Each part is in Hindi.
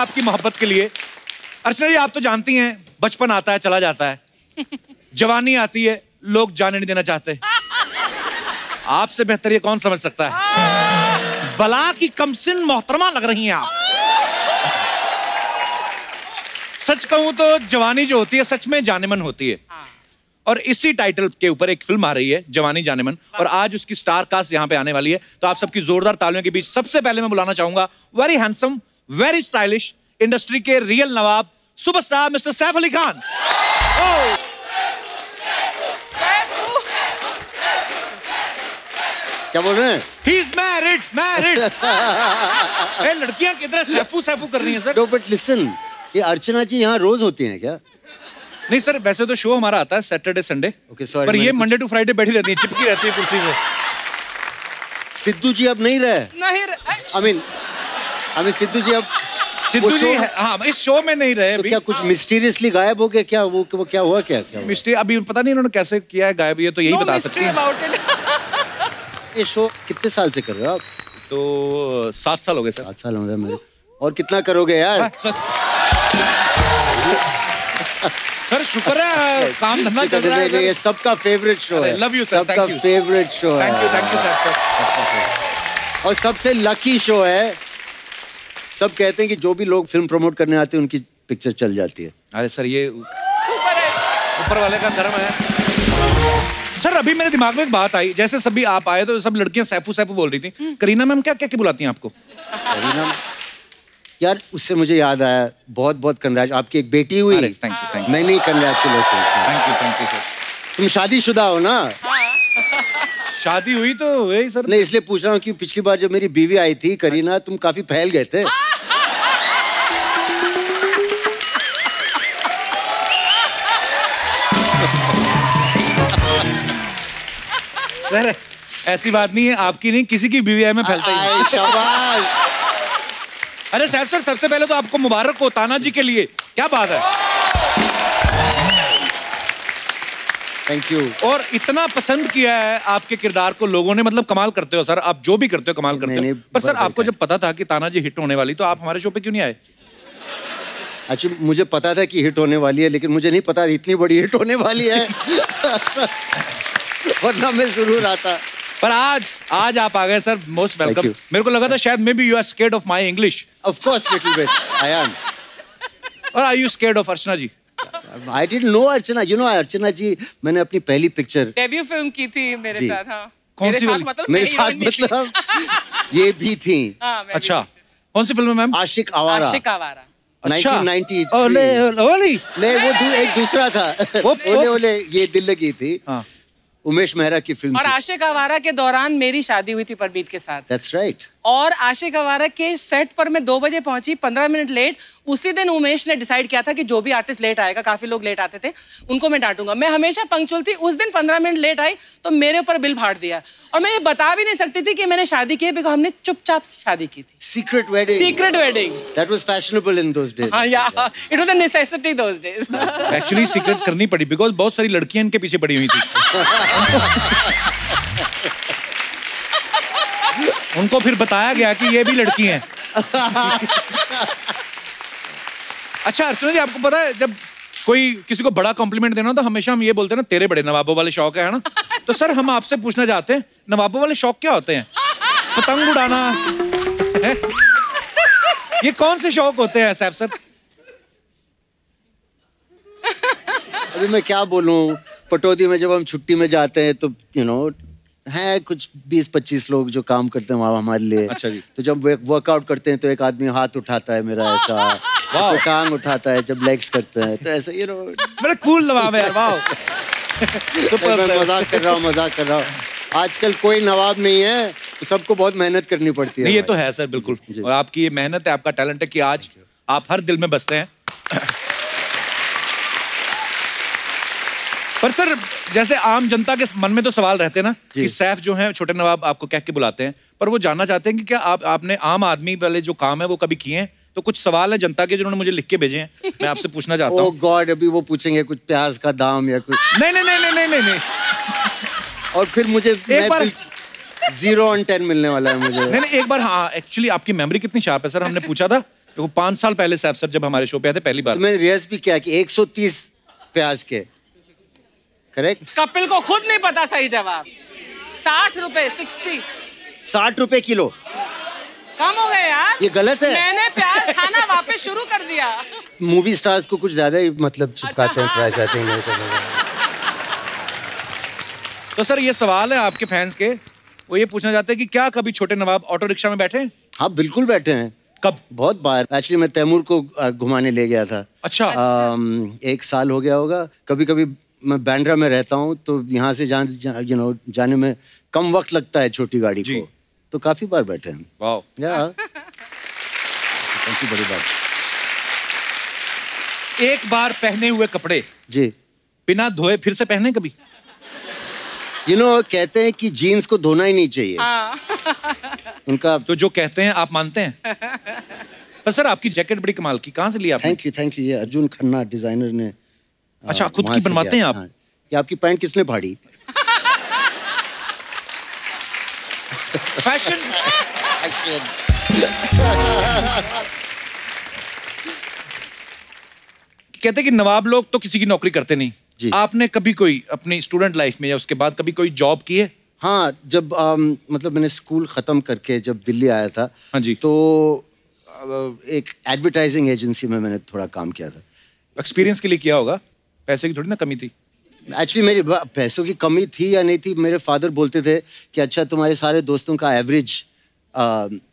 आपकी मोहब्बत के लिए। अर्चना जी आप तो जानती हैं बचपन आता है चला जाता है। जवानी आती है लोग जाने नहीं देना चाहते। आपसे बेहतर ये कौन समझ सकता है? बला की कमसिन मोहतरमा लग रही हैं आप। सच कहूँ तो जवानी जो होती है सच में जानेमन होती है। और इसी टाइटल के ऊपर एक फ़िल्म आ रही है जवानी जानेमन और आज उसकी स्टार कास्ट यहाँ पे आने वाली है। तो आप सबकी जोरदार तालियों के बीच सबसे पहले मैं बुलाना चाहूँगा very handsome very stylish industry के रियल नवाब सुपरस्टार मिस्टर सैफ अली खान क्या बोल रहे हैं? ही इज़ मैरिड मैरिड ए लड़कियाँ किधर सैफू सैफू कर रही हैं सर? नो बट लिसन ये अर्चना जी यहाँ रोज होती हैं क्या? नहीं सर वैसे तो शो हमारा आता है सैटरडे संडे ओके sorry, पर ये मंडे टू फ्राइडे बैठी रहती है चिपकी रहती है कुर्सी पे। सिद्धू जी अब नहीं रहे। नहीं I mean I mean Sidhu ji अब सिद्धू जी हाँ इस शो में नहीं रहे तो क्या कुछ मिस्टीरियसली गायब हो गए क्या वो वो क्या हुआ क्या? क्या हुआ? मिस्टी अभी पता नहीं इन्होंने कैसे किया है गायब ये तो यही बता सकते है। ये शो कितने साल से कर रहे हो आप? तो सात साल हो गए सर। सात साल हो गए मेरे। और कितना करोगे यार? हाँ, सर। सर शुक्र है काम धंधा चल रहा नहीं, ये सबका फेवरेट शो है। love you, sir, सबका फेवरेट शो है। Thank you thank you sir और सबसे लकी शो है सब कहते हैं कि जो भी लोग फ़िल्म प्रमोट करने आते हैं उनकी पिक्चर चल जाती है। अरे सर ये ऊपर वाले का कर्म है। सर अभी मेरे दिमाग में एक बात आई। जैसे सभी आप आए तो सब लड़कियाँ सैफू सैफू बोल रही थी। करीना मैम क्या क्या क्या बुलाती हैं आपको? करीना यार उससे मुझे याद आया। बहुत बहुत कंग्रेच आपकी एक बेटी हुई। अरे, thank you, thank you. मैं नहीं congratulation thank you thank you sir तुम शादीशुदा हो ना? शादी हुई तो वही सर। नहीं इसलिए पूछ रहा हूँ कि पिछली बार जब मेरी बीवी आई थी करीना तुम काफ़ी फैल गए थे। सर ऐसी बात नहीं है आपकी नहीं किसी की बीवी में फैलता ही है। शाबाश। अरे साहब सर सबसे पहले तो आपको मुबारक हो ताना जी के लिए। क्या बात है। थैंक यू और इतना पसंद किया है आपके किरदार को लोगों ने मतलब कमाल करते हो सर। आप जो भी करते हो कमाल करते हो। पर सर आपको जब पता था कि ताना जी हिट होने वाली तो आप हमारे शो पे क्यों नहीं आए? अच्छा मुझे पता था कि हिट होने वाली है लेकिन मुझे नहीं पता इतनी बड़ी हिट होने वाली है। वरना मैं ज़रूर आता। पर आज आज आप आ गए सर मोस्ट वेलकम मेरे को लगा था शायद maybe you are scared of my English of course little bit I am और are you scared of Archana ji? I didn't know Archana you know Archana ji मैंने अपनी पहली पिक्चर डेब्यू फ़िल्म की थी मेरे जी। साथ हाँ। कौन सी साथ वाली? मतलब मेरे साथ। मतलब ये भी थी। हाँ, अच्छा कौन सी फ़िल्म है मैम आशिक आवारा। आशिक आवारा। अच्छा। 1993 ओले ओली। नहीं वो दू, एक दूसरा था। वो- ओले ओले ये दिल लगी थी। हाँ। उमेश मेहरा की फ़िल्म और आशिक आवारा के दौरान मेरी शादी हुई थी परबीत के साथ। दैट्स राइट और आशिक आवारा के सेट पर मैं दो बजे पहुँची पंद्रह मिनट लेट। उसी दिन उमेश ने डिसाइड किया था कि जो भी आर्टिस्ट लेट आएगा काफ़ी लोग लेट आते थे उनको मैं डांटूँगा। मैं हमेशा पंक्चुअल थी उस दिन पंद्रह मिनट लेट आई तो मेरे ऊपर बिल फाड़ दिया। और मैं ये बता भी नहीं सकती थी कि मैंने शादी की है बिकॉज़ हमने चुपचाप शादी की थी। Secret wedding secret wedding that was fashionable in those days हाँ yeah it was a necessity those days actually secret करनी पड़ी बिकॉज़ बहुत सारी लड़कियाँ इनके पीछे पड़ी हुई थी। उनको फिर बताया गया कि ये भी लड़की हैं। अच्छा अर्चना जी, आपको पता है, जब कोई किसी को बड़ा कॉम्प्लीमेंट देना तो हमेशा हम ये बोलते हैं ना, तेरे बड़े नवाबों वाले शौक है ना? तो सर, हम आपसे पूछना चाहते हैं, नवाबों वाले शौक क्या होते हैं? पतंग उड़ाना? ये कौन से शौक होते हैं, साहब, सर? अभी मैं क्या बोलूँ, पटौदी में जब हम छुट्टी में जाते हैं तो यू नो है कुछ 20-25 लोग जो काम करते हैं वहाँ हमारे लिए। अच्छा जी। तो जब वर्कआउट करते हैं तो एक आदमी हाथ उठाता है मेरा ऐसा। तो टांग उठाता है जब लेग्स करते हैं। तो ऐसा यू नो बड़े कूल नवाब है मज़ाक कर रहा हूँ मज़ाक कर रहा हूँ। आजकल कोई नवाब नहीं है तो सबको बहुत मेहनत करनी पड़ती है ये तो है सर बिल्कुल। और आपकी ये मेहनत है आपका टैलेंट है कि आज आप हर दिल में बसते हैं। पर सर जैसे आम जनता के मन में तो सवाल रहते हैं ना कि सैफ जो है छोटे नवाब आपको कह के बुलाते हैं पर वो जानना चाहते हैं कि क्या आप आपने आम आदमी वाले जो काम है वो कभी किए हैं? तो कुछ सवाल है जनता के जिन्होंने मुझे लिख के भेजे हैं मैं आपसे पूछना चाहता हूँ। गॉड अभी वो पूछेंगे कुछ प्याज का दाम या कुछ। नहीं नहीं नहीं नहीं नहीं नहीं। और फिर मुझे बार- ज़ीरो ऑन टेन मिलने वाला है मुझे। नहीं नहीं एक बार हाँ एक्चुअली आपकी मेमोरी कितनी शार्प है सर हमने पूछा था वो पाँच साल पहले से आप सर जब हमारे शो पे आए थे पहली बार। तो मैंने रिहर्स भी किया कि 130 प्याज के। करेक्ट कपिल को खुद नहीं पता सही जवाब। साठ रुपए सिक्सटी। साठ रुपए किलो। कम हो गए यार। ये गलत है। मैंने प्याज खाना वापस शुरू कर दिया। मूवी स्टार्स को कुछ ज़्यादा ही मतलब चिपकाते हैं हाँ। प्राइस आते हैं तो सर ये सवाल है आपके फैंस के। वो ये पूछना चाहते हैं कि क्या कभी छोटे नवाब ऑटो रिक्शा में बैठे? हाँ बिल्कुल बैठे हैं। कब? बहुत बार। एक्चुअली मैं तैमूर को घुमाने ले गया था। अच्छा। अम, एक साल हो गया होगा। कभी कभी मैं बैंड्रा में रहता हूँ तो यहाँ से जान यू नो जाने में कम वक्त लगता है छोटी गाड़ी को। तो काफ़ी बार बैठे हैं। या। कौन सी बड़ी बात? एक बार पहने हुए कपड़े। जी। बिना धोए फिर से पहने कभी? यू नो कहते हैं कि जीन्स को धोना ही नहीं चाहिए। हाँ। उनका तो जो कहते हैं आप मानते हैं? पर सर आपकी जैकेट बड़ी कमाल की। कहाँ से लिया थैंक यू थैंक यू ये अर्जुन खन्ना डिज़ाइनर ने अच्छा, खुद की बनवाते हैं आप? हाँ। ये आपकी पैंट किसने फाड़ी फ़ैशन कहते हैं कि नवाब लोग तो किसी की नौकरी करते नहीं जी। आपने कभी कोई अपनी स्टूडेंट लाइफ में या उसके बाद कभी कोई जॉब की है हाँ जब अम, मतलब मैंने स्कूल खत्म करके जब दिल्ली आया था हाँ जी। तो एक एडवर्टाइजिंग एजेंसी में मैंने थोड़ा काम किया था एक्सपीरियंस के लिए किया होगा पैसे की थोड़ी ना कमी थी? एक्चुअली मेरी पैसों की कमी थी या नहीं थी मेरे फादर बोलते थे कि अच्छा तुम्हारे सारे दोस्तों का एवरेज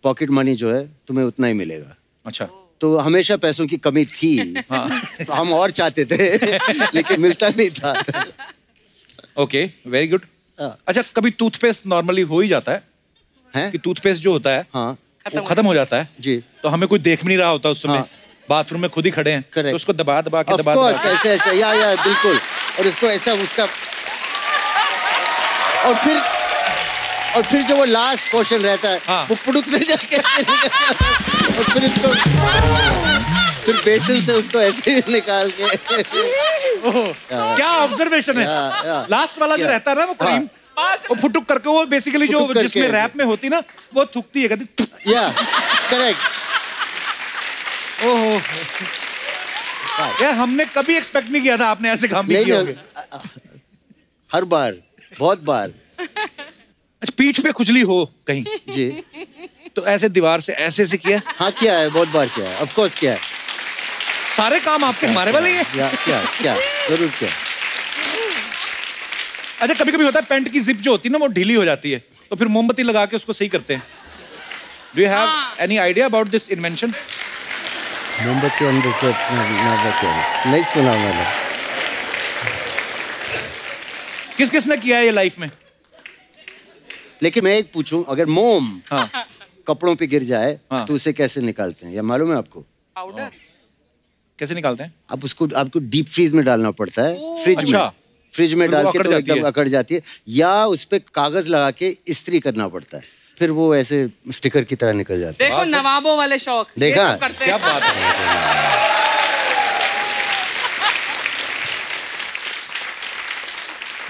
पॉकेट मनी जो है तुम्हें उतना ही मिलेगा। अच्छा। तो हमेशा पैसों की कमी थी। तो हम और चाहते थे लेकिन मिलता नहीं था। ओके वेरी गुड हाँ। अच्छा कभी टूथपेस्ट नॉर्मली हो ही जाता है? हैं? कि टूथपेस्ट जो होता है हाँ। वो खत्म हो जाता है? जी। तो हमें कोई देख भी नहीं रहा होता उस समय? हाँ। बाथरूम में खुद ही खड़े हैं Correct. तो उसको दबा दबा के दबा दबा के ऐसे ऐसे या या बिल्कुल और इसको ऐसा उसका और फिर और फिर जो वो लास्ट पोर्शन रहता है हाँ। वो पुड़ुक से जाके ऐसे है। और फिर इसको फिर बेसन से उसको ऐसे ही निकाल के क्या ऑब्जर्वेशन है। लास्ट वाला जो रहता है ना वो हाँ। क्रीम वो फुटुक करके वो बेसिकली जो जिसमें रैप में होती ना वो थुकती है कहती या करेक्ट ओहो। यार हमने कभी एक्सपेक्ट नहीं किया था आपने ऐसे काम भी किए होंगे। हर बार बहुत बार। अच्छा पीठ पे खुजली हो कहीं। जी। तो ऐसे दीवार से ऐसे ऐसे किया? हाँ किया है बहुत बार किया है ऑफ़ कोर्स किया है। सारे काम आपके हमारे वाले ही है। या क्या क्या ज़रूर किया। अच्छा कभी कभी होता है पेंट की जिप जो होती है ना वो ढीली हो जाती है तो फिर मोमबत्ती लगा के उसको सही करते हैं। Do you have. Any idea about this invention मोमबत्ती नहीं सुना मैंने किस किसने किया है ये लाइफ में? लेकिन मैं एक पूछूँ अगर मोम हाँ। कपड़ों पे गिर जाए हाँ। तो उसे कैसे निकालते हैं? या मालूम है आपको? पाउडर कैसे निकालते हैं? आप उसको आपको डीप फ्रीज में डालना पड़ता है फ्रिज अच्छा। में फ्रिज में डाल के तो जाती एकदम है। अकड़ जाती है। या उस पर कागज़ लगा के इस्त्री करना पड़ता है। फिर वो ऐसे स्टिकर की तरह निकल जाते देखो नवाबों वाले शौक। देखा? करते क्या बात है?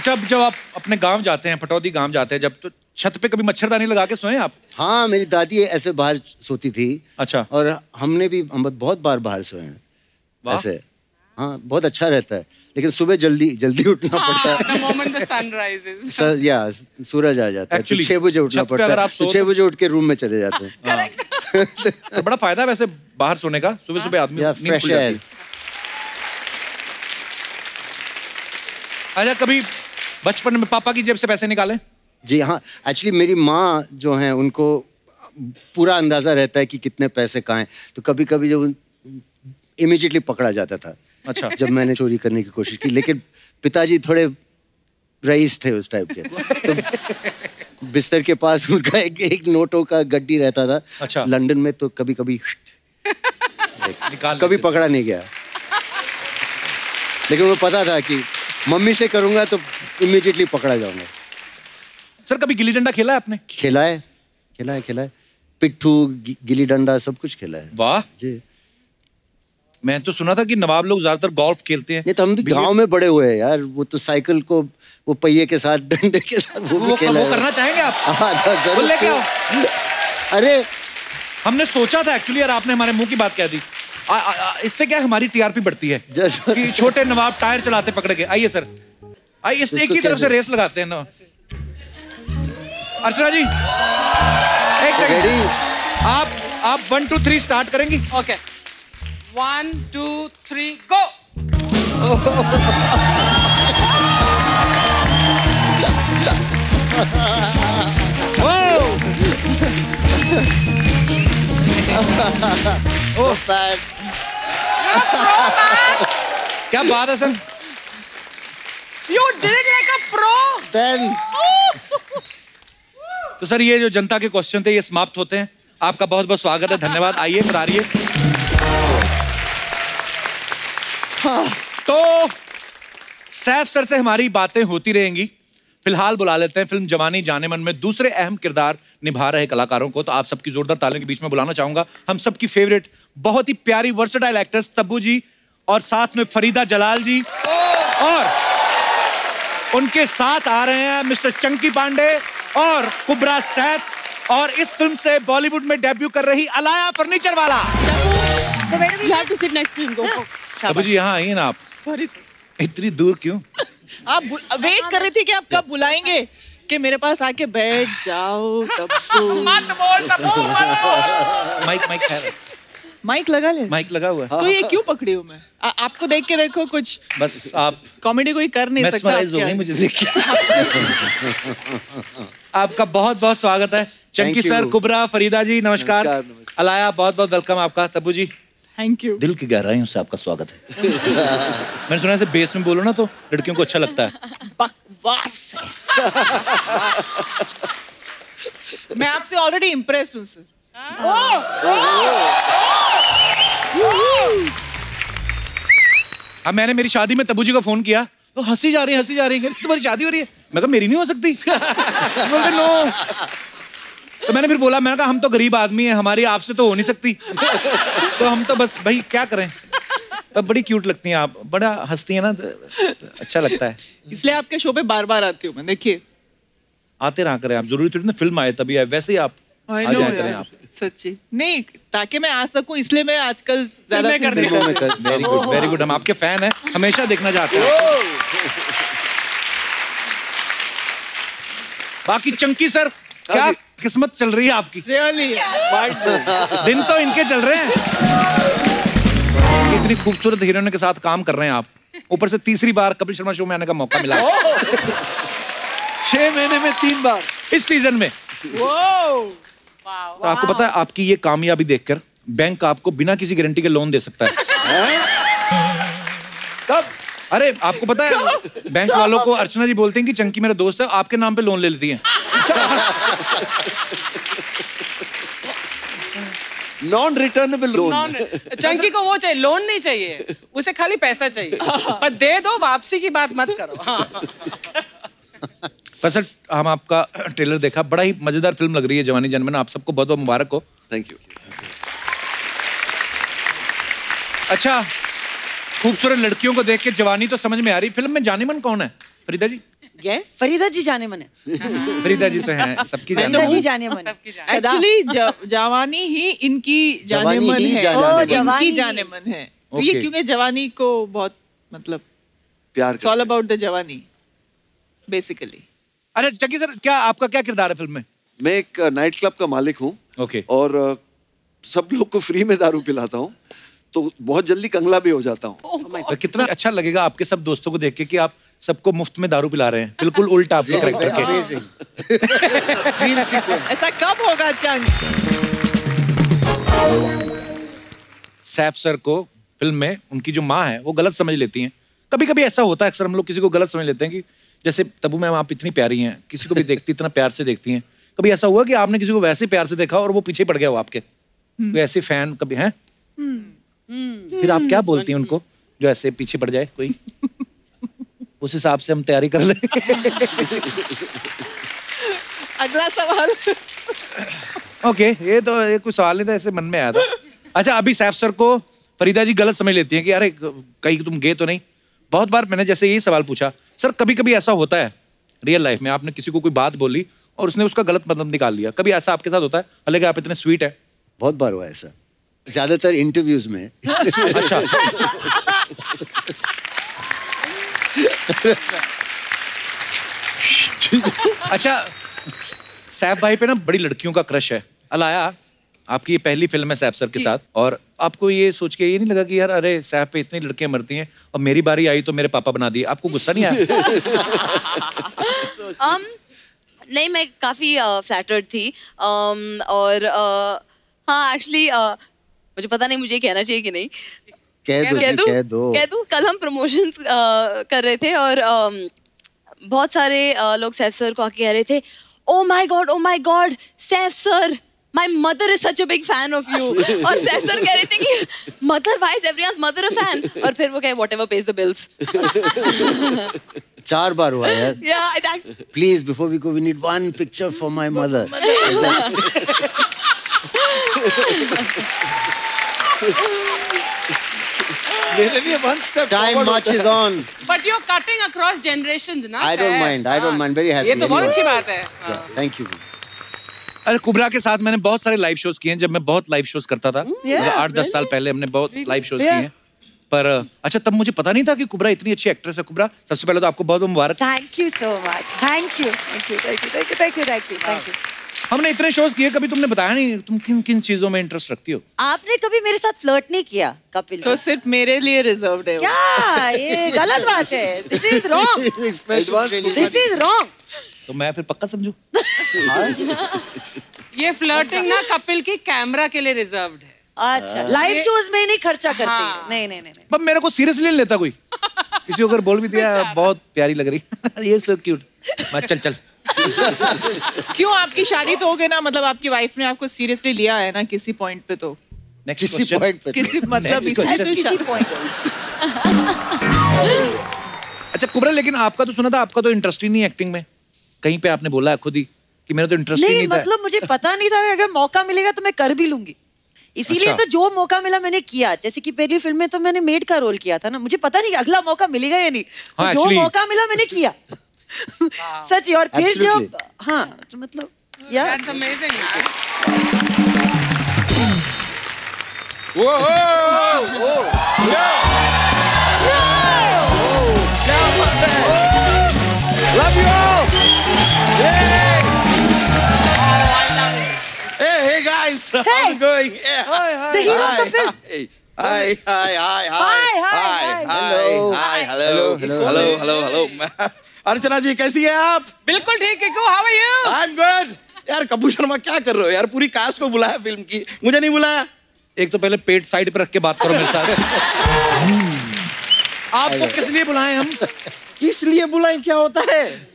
जब जब आप अपने गाँव जाते हैं पटौदी गाँव जाते हैं जब तो छत पे कभी मच्छरदानी लगा के सोए आप? हाँ मेरी दादी ऐसे बाहर सोती थी। अच्छा। और हमने भी हम बहुत बार बाहर सोए हैं। ऐसे। हाँ बहुत अच्छा रहता है। लेकिन सुबह जल्दी जल्दी उठना पड़ता है। The moment the sun rises. Sir या सूरज आ जाता है तो छह बजे उठना पड़ता है। आप तो छह तो- बजे उठ के रूम में चले जाते हैं। तो बड़ा फ़ायदा है वैसे बाहर सोने का सुबह सुबह आदमी फ्रेश एयर है। अच्छा कभी बचपन में पापा की जेब से पैसे निकाले? जी हाँ। एक्चुअली मेरी माँ जो हैं उनको पूरा अंदाज़ा रहता है कि कितने पैसे कहाँ हैं। तो कभी कभी जब इमिजिएटली पकड़ा जाता था। अच्छा। जब मैंने चोरी करने की कोशिश की लेकिन पिताजी थोड़े रईस थे उस टाइप के। तो बिस्तर के पास उनका एक, एक नोटों का गड्डी रहता था। अच्छा। लंदन में तो कभी कभी कभी पकड़ा नहीं गया। लेकिन वो पता था कि मम्मी से करूँगा तो इमिजिएटली पकड़ा जाऊँगा। सर कभी गिल्ली डंडा खेला है आपने? खेला है खेला है खेला है। पिट्ठू गिल्ली डंडा सब कुछ खेला है। वाह। जी। मैं तो सुना था कि नवाब लोग ज़्यादातर गोल्फ खेलते हैं। ये तो हम भी गाँव में बड़े हुए हैं यार वो तो साइकिल को वो पहिए के साथ डंडे के साथ वो वो, भी वो, वो करना चाहेंगे आप? हाँ तो ज़रूर। लेके आओ अरे हमने सोचा था एक्चुअली यार आपने हमारे मुँह की बात कह दी। आ, आ, आ, इससे क्या हमारी टीआरपी बढ़ती है? कि छोटे नवाब टायर चलाते पकड़ के आइए सर। आइए इस एक ही तरफ़ से रेस लगाते हैं ना। अर्चना जी एक सेकंड आप आप वन टू थ्री स्टार्ट करेंगी? Okay one two three go bad क्या बात है sir you did it like a pro then तो सर ये जो जनता के क्वेश्चन थे ये समाप्त होते हैं। आपका बहुत बहुत स्वागत है। धन्यवाद। आइए पधारिए तो सैफ सर से हमारी बातें होती रहेंगी। फ़िलहाल बुला लेते हैं फ़िल्म जवानी जाने मन में दूसरे अहम किरदार निभा रहे कलाकारों को। तो आप सबकी जोरदार तालियों के बीच में बुलाना चाहूँगा। हम सबकी फेवरेट बहुत ही प्यारी वर्सटाइल एक्ट्रेस तब्बू जी और साथ में फरीदा जलाल जी। और उनके साथ आ रहे हैं मिस्टर चंकी पांडे और कुबरा सैफ। और इस फ़िल्म से बॉलीवुड में डेब्यू कर रही अलाया फर्नीचर वाला। तब्बू जी यहाँ आइए ना आप। Sir. इतनी दूर क्यों? आप वेट कर रहे थे कि आप कब बुलाएँगे कि मेरे पास आके बैठ जाओ तब तो मत बोल तब्बू मत बोल। माइक माइक है। माइक लगा ले। माइक लगा हुआ है। तो ये क्यों पकड़ी हूँ मैं? आ, आपको देख के देखो कुछ बस आप कॉमेडी कोई कर नहीं सकता हो गई मुझे देख के। आपका बहुत बहुत स्वागत है। चंकी सर कुबरा फरीदा जी नमस्कार। नमस्कार, नमस्कार। अलाया बहुत बहुत वेलकम आपका। तब्बू जी। थैंक यू दिल की गहराइयों से आपका स्वागत है। मैंने सुना है बेस में बोलो ना तो लड़कियों को अच्छा लगता है। बकवास। मैं आपसे ऑलरेडी इम्प्रेस हूँ सर अब मैंने मेरी शादी में तब्बू जी को फ़ोन किया तो हँसी जा रही है हँसी जा रही है। तुम्हारी शादी हो रही है। मैं कहा मेरी नहीं हो सकती। बोलते नो तो मैंने फिर बोला मैंने कहा हम तो गरीब आदमी है हमारी आपसे तो हो नहीं सकती। तो हम तो बस भाई क्या करें? पर बड़ी क्यूट लगती हैं आप बड़ा हंसती हैं ना तो अच्छा लगता है। इसलिए आपके शो पे बार बार आती हूँ मैं देखिए। आते रहा करें आप ज़रूरी थोड़ी ना फ़िल्म आए तभी आए वैसे ही आप आ जाया करें आप। सच्ची। नहीं ताकि मैं आ सकूँ इसलिए मैं आजकल ज़्यादा वेरी गुड वेरी गुड हम आपके फ़ैन हैं हमेशा देखना चाहते हैं। बाकी चंकी सर क्या किस्मत चल रही है आपकी। रियली दिन तो इनके चल रहे हैं। इतनी खूबसूरत हीरोइनों के साथ काम कर रहे हैं आप। ऊपर से तीसरी बार कपिल शर्मा शो में आने का मौका मिला। छह महीने में तीन बार। इस सीज़न में। तो आपको पता है आपकी ये कामयाबी देखकर बैंक आपको बिना किसी गारंटी के लोन दे सकता है। अरे आपको पता है बैंक वालों को अर्चना जी बोलते हैं कि चंकी मेरा दोस्त है आपके नाम पे लोन ले लेती हैं। नॉन रिटर्नेबल लोन चंकी को वो चाहिए लोन नहीं चाहिए उसे खाली पैसा चाहिए। पर दे दो वापसी की बात मत करो। हाँ। पर सर हम आपका ट्रेलर देखा बड़ा ही मज़ेदार फ़िल्म लग रही है जवानी जनमन आप सबको बहुत बहुत मुबारक हो। थैंक यू अच्छा खूबसूरत लड़कियों को देख के जवानी तो समझ में आ रही फ़िल्म में जाने मन कौन है? फरीदा जी? यस फरीदा जी जाने मन है। फरीदा जी तो हैं सबकी जाने मन जी जाने मन है। एक्चुअली जवानी ही इनकी जाने मन है। इनकी जाने मन है। तो ये क्योंकि जवानी को बहुत मतलब प्यार इट्स ऑल अबाउट द जवानी बेसिकली अरे चकी सर क्या आपका क्या किरदार है फ़िल्म में? मैं एक नाइट क्लब का मालिक हूँ। ओके और सब लोग को फ्री में दारू पिलाता हूँ। तो बहुत जल्दी कंगला भी हो जाता हूँ। कितना अच्छा लगेगा आपके सब दोस्तों को देख के कि आप सबको मुफ़्त में दारू पिला रहे हैं। बिल्कुल उल्टा आपके करेक्टर के। ऐसा कब होगा चंग सैफ सर को फ़िल्म में उनकी जो माँ है वो गलत समझ लेती हैं। कभी कभी ऐसा होता है अक्सर हम लोग किसी को गलत समझ लेते हैं कि जैसे तबू मैम आप इतनी प्यारी हैं किसी को भी देखती इतना प्यार से देखती हैं। कभी ऐसा हुआ कि आपने किसी को वैसे प्यार से देखा और वो पीछे पड़ गया हो आपके? कोई ऐसे फ़ैन कभी हैं? फिर आप क्या बोलती हैं उनको? जो ऐसे पीछे पड़ जाए कोई? उस हिसाब से हम तैयारी कर लें। अगला सवाल। ओके ये तो ये कोई सवाल नहीं था ऐसे मन में आया था। अच्छा अभी सैफ सर को फरीदा जी गलत समझ लेती हैं कि अरे कहीं तुम गए तो नहीं? बहुत बार मैंने जैसे यही सवाल पूछा सर कभी कभी ऐसा होता है रियल लाइफ में? आपने किसी को कोई बात बोली और उसने उसका गलत मतलब निकाल लिया। कभी ऐसा आपके साथ होता है? हालाँकि आप इतने स्वीट है। बहुत बार हुआ ऐसा। ज़्यादातर इंटरव्यूज़ में। अच्छा। अच्छा सैफ भाई पे ना बड़ी लड़कियों का क्रश है। अलाया आपकी ये पहली फ़िल्म है सैफ सर के साथ और आपको ये सोच के ये नहीं लगा कि यार अरे सैफ पे इतनी लड़कियाँ मरती हैं और मेरी बारी आई तो मेरे पापा बना दिए। आपको गुस्सा नहीं आया? Um, नहीं मैं काफ़ी फ्लैटर्ड थी। Um, और uh, हाँ एक्चुअली uh, मुझे पता नहीं मुझे कहना चाहिए कि नहीं। कह दो कह दूँ कह दो। कह दूँ कल हम प्रमोशंस कर रहे थे और बहुत सारे लोग सैफ सर को आके कह रहे थे ओ my god oh my god Saif sir my mother is such a big fan of you और सैफ सर कह रहे थे कि mother wise everyone's mother a fan और फिर वो कहे व्हाटएवर पेज द बिल्स चार बार हुआ यार। Please before we go we need one picture for my mother मेरे लिए one step time march is on but you cutting across generations ना I don't? Mind I don't हाँ। माइंड वेरी हैप्पी ये तो बहुत अच्छी बात है। हाँ। थैंक यू अरे कुबरा के साथ मैंने बहुत सारे लाइव शोज़ किए हैं जब मैं बहुत लाइव शोज़ करता था। Yeah, मतलब आठ दस साल पहले हमने बहुत लाइव शोज़ किए हैं। पर अच्छा तब मुझे पता नहीं था कि कुबरा इतनी अच्छी एक्ट्रेस है। कुबरा सबसे पहले तो आपको बहुत मुबारक। Thank you so much thank you thank you thank you thank you thank you हमने इतने शोज़ किए कभी तुमने बताया नहीं तुम किन किन चीज़ों में इंटरेस्ट रखती हो? आपने कभी मेरे साथ फ्लर्ट नहीं किया कपिल तो सिर्फ़ मेरे लिए रिजर्व्ड है क्या? ये गलत बात है। This is wrong this is wrong तो मैं फिर पक्का समझू? ये फ्लर्टिंग ना कपिल की कैमरा के लिए रिजर्व्ड है। अच्छा। लाइव शोज़ में नहीं खर्चा करते हाँ। नहीं नहीं नहीं पर मेरे को सीरियसली नहीं लेता कोई। किसी को अगर बोल भी दिया बहुत प्यारी लग रही। ये सो क्यूट मैं चल चल। क्यों? आपकी शादी तो हो गई ना मतलब आपकी वाइफ ने आपको सीरियसली लिया है ना किसी पॉइंट पे तो। किसी पॉइंट पे किसी मतलब. तो किसी पॉइंट अच्छा कुबरा लेकिन आपका तो सुना था आपका तो इंटरेस्ट ही नहीं एक्टिंग में। कहीं पे आपने बोला है खुद ही कि मेरा तो इंटरेस्ट नहीं नहीं था। मतलब मुझे पता नहीं था अगर मौका मिलेगा तो मैं कर भी लूँगी। इसीलिए अच्छा। तो जो मौका मिला मैंने किया। जैसे कि पहली फ़िल्म में तो मैंने मेड का रोल किया था ना। मुझे पता नहीं अगला मौका मिलेगा या नहीं। हाँ, तो हाँ, जो मौका मिला मैंने किया। सच ही और फिर Absolutely. हाँ तो मतलब yeah. यार that's amazing Hey, hey guys, how's Hey. it going? Yeah. hi, hi, the hero hi, of the film Hi, hi, hi, hi, Hi, hi, hi, hi. hi, Hello. hi, hello, hello, Hello, hello, hello, hello. Archana ji कैसी हैं आप? बिल्कुल ठीक है क्यों? How are you I'm good. यार कपूर शर्मा क्या कर रहे हो? यार पूरी कास्ट को बुलाया फ़िल्म की। मुझे नहीं बुलाया। एक तो पहले पेट साइड पे रख के बात करो मेरे साथ। आपको किस लिए बुलाए हम? किस लिए बुलाएँ? क्या होता है?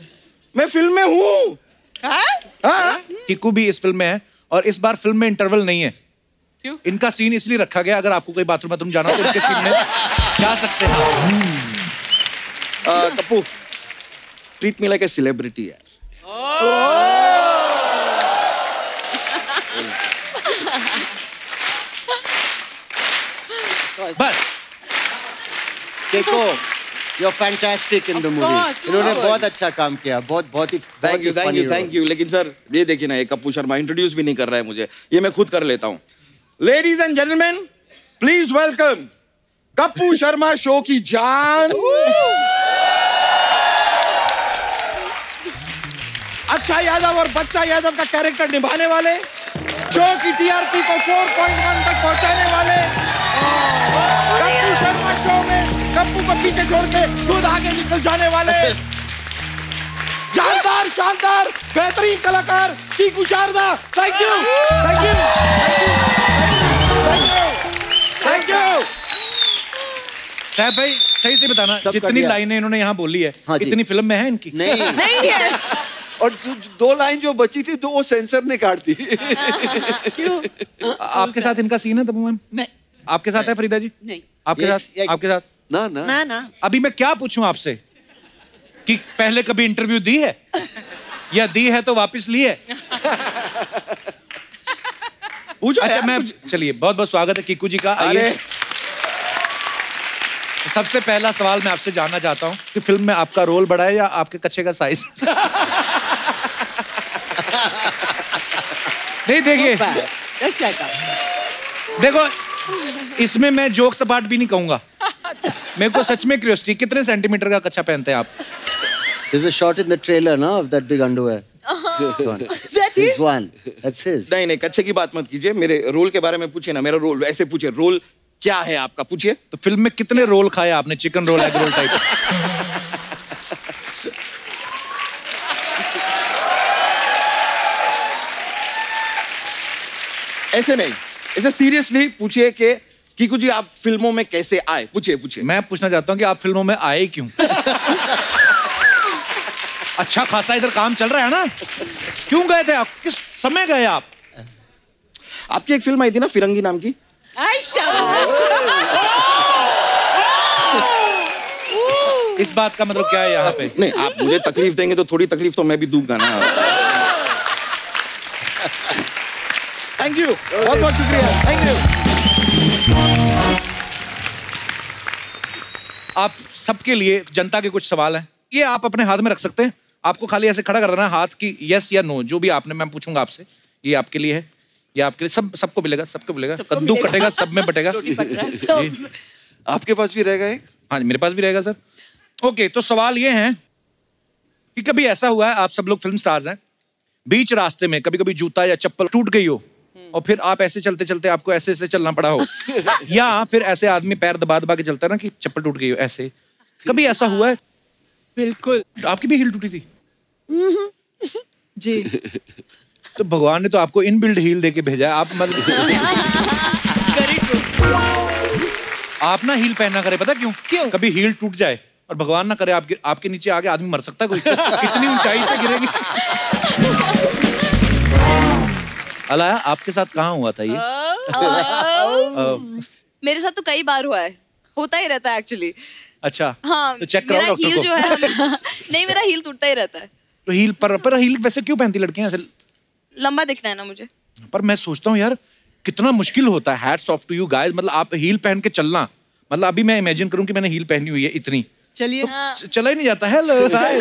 मैं फ़िल्म में हूँ। हाँ? किकू भी इस फ़िल्म में है और इस बार फ़िल्म में इंटरवल नहीं है। क्यों? इनका सीन इसलिए रखा गया अगर आपको कोई बाथरूम बाथरूम जाना हो तो उनके सीन में जा सकते हैं। आ, Kapoor treat me like a celebrity यार बस देखो fantastic in the movie course, इन्होंने बहुत अच्छा काम किया बहुत बहुत ही thank you thank you. Thank you लेकिन सर ये देखिए ना ये कपूर शर्मा इंट्रोड्यूस भी नहीं कर रहा है मुझे। ये मैं खुद कर लेता हूँ। Ladies and gentleman please welcome Kappu Sharma show की जान। अच्छा यादव और बच्चा यादव का कैरेक्टर निभाने वाले शो की टीआरपी को 4.1 तक पहुँचाने वाले। कप्पू शर्मा शो में कप्पू को पीछे छोड़ के खुद आगे निकल जाने वाले। जानदार शानदार बेहतरीन कलाकार Tiku Sharda. Thank you thank you thank you साहब भाई सही से बताना जितनी लाइनें इन्होंने यहाँ बोली है हाँ इतनी फ़िल्म में है इनकी? नहीं। नहीं है। और दो लाइन जो बची थी तो वो सेंसर ने काट दी। आ- आपके साथ इनका सीन है तबू मैम नहीं। आपके साथ है फरीदा जी? नहीं। आपके साथ? आपके साथ? ना ना। ना ना। अभी मैं क्या पूछूँ आपसे? कि पहले कभी इंटरव्यू दी है? या दी है तो वापस ली है? पूछो अच्छा मैं चलिए बहुत बहुत स्वागत है किकू जी का। आइए। अरे सबसे पहला सवाल मैं आपसे जानना चाहता हूँ कि फ़िल्म में आपका रोल बड़ा है या आपके कच्चे का साइज़ नहीं देखिए। देखो इसमें मैं जोक सपाट भी नहीं कहूँगा। मेरे को सच में क्यूरियोसिटी कितने सेंटीमीटर का कच्चा पहनते हैं आप? There's a shot in the trailer, no, of that big underwear. That's His one. That's his. नहीं नहीं कच्चे की बात मत कीजिए। मेरे रोल के बारे में पूछिए ना। मेरा रोल ऐसे पूछिए। रोल क्या है आपका? पूछिए। तो फ़िल्म में कितने रोल खाए आपने? Chicken roll egg roll type ऐसे नहीं। ऐसे सीरियसली पूछिए कि कीकू जी आप फ़िल्मों में कैसे आए? पूछिए पूछिए। मैं पूछना चाहता हूँ कि आप फ़िल्मों में आए क्यों? अच्छा खासा इधर काम चल रहा है ना? क्यों गए थे आप? किस समय गए आप? आपकी एक फ़िल्म आई थी ना फिरंगी नाम की? इस बात का मतलब क्या है यहाँ पे नहीं आप मुझे तकलीफ़ देंगे तो थोड़ी तकलीफ़ तो मैं भी दूँगा ना थैंक यू बहुत बहुत शुक्रिया थैंक यू आप सबके लिए जनता के कुछ सवाल हैं। ये आप अपने हाथ में रख सकते हैं। आपको खाली ऐसे खड़ा कर देना हाथ की यस या नो जो भी आपने मैं पूछूँगा आपसे। ये आपके लिए है। ये आपके लिए सब सबको मिलेगा सबको मिलेगा। कद्दू कटेगा सब में बटेगा। आपके पास भी रहेगा एक? हाँ जी मेरे पास भी रहेगा सर। ओके तो सवाल ये है कि कभी ऐसा हुआ है आप सब लोग फ़िल्म स्टार्स हैं बीच रास्ते में कभी कभी जूता या चप्पल टूट गई हो और फिर आप ऐसे चलते चलते आपको ऐसे ऐसे चलना पड़ा हो या फिर ऐसे आदमी पैर दबा दबा के चलता है ना कि चप्पल टूट गई हो ऐसे। कभी ऐसा हुआ है? बिल्कुल। आपकी भी हिल टूटी थी? जी। तो भगवान ने तो आपको इन बिल्ड हील दे के भेजा है आप मतलब आप ना हील पहनना करे पता क्यों? क्यों? कभी हील टूट जाए और भगवान ना करे आपके आपके नीचे आगे आदमी मर सकता है कोई। इतनी ऊंचाई से गिरेगी? अलाया आपके साथ कहाँ हुआ था ये? मेरे साथ तो कई बार हुआ है। होता ही रहता है एक्चुअली अच्छा हाँ तो चेक मेरा हील जो है नहीं मेरा हील टूटता ही रहता है। तो हील पर पर हील वैसे क्यों पहनती लड़कियाँ? लंबा दिखना है ना मुझे। पर मैं सोचता हूँ यार कितना मुश्किल होता है hats off to you guys मतलब आप हील पहन के चलना। मतलब अभी मैं इमेजिन करूँ कि मैंने हील पहनी हुई है इतनी। चलिए च- चला ही नहीं जाता हेलो हाय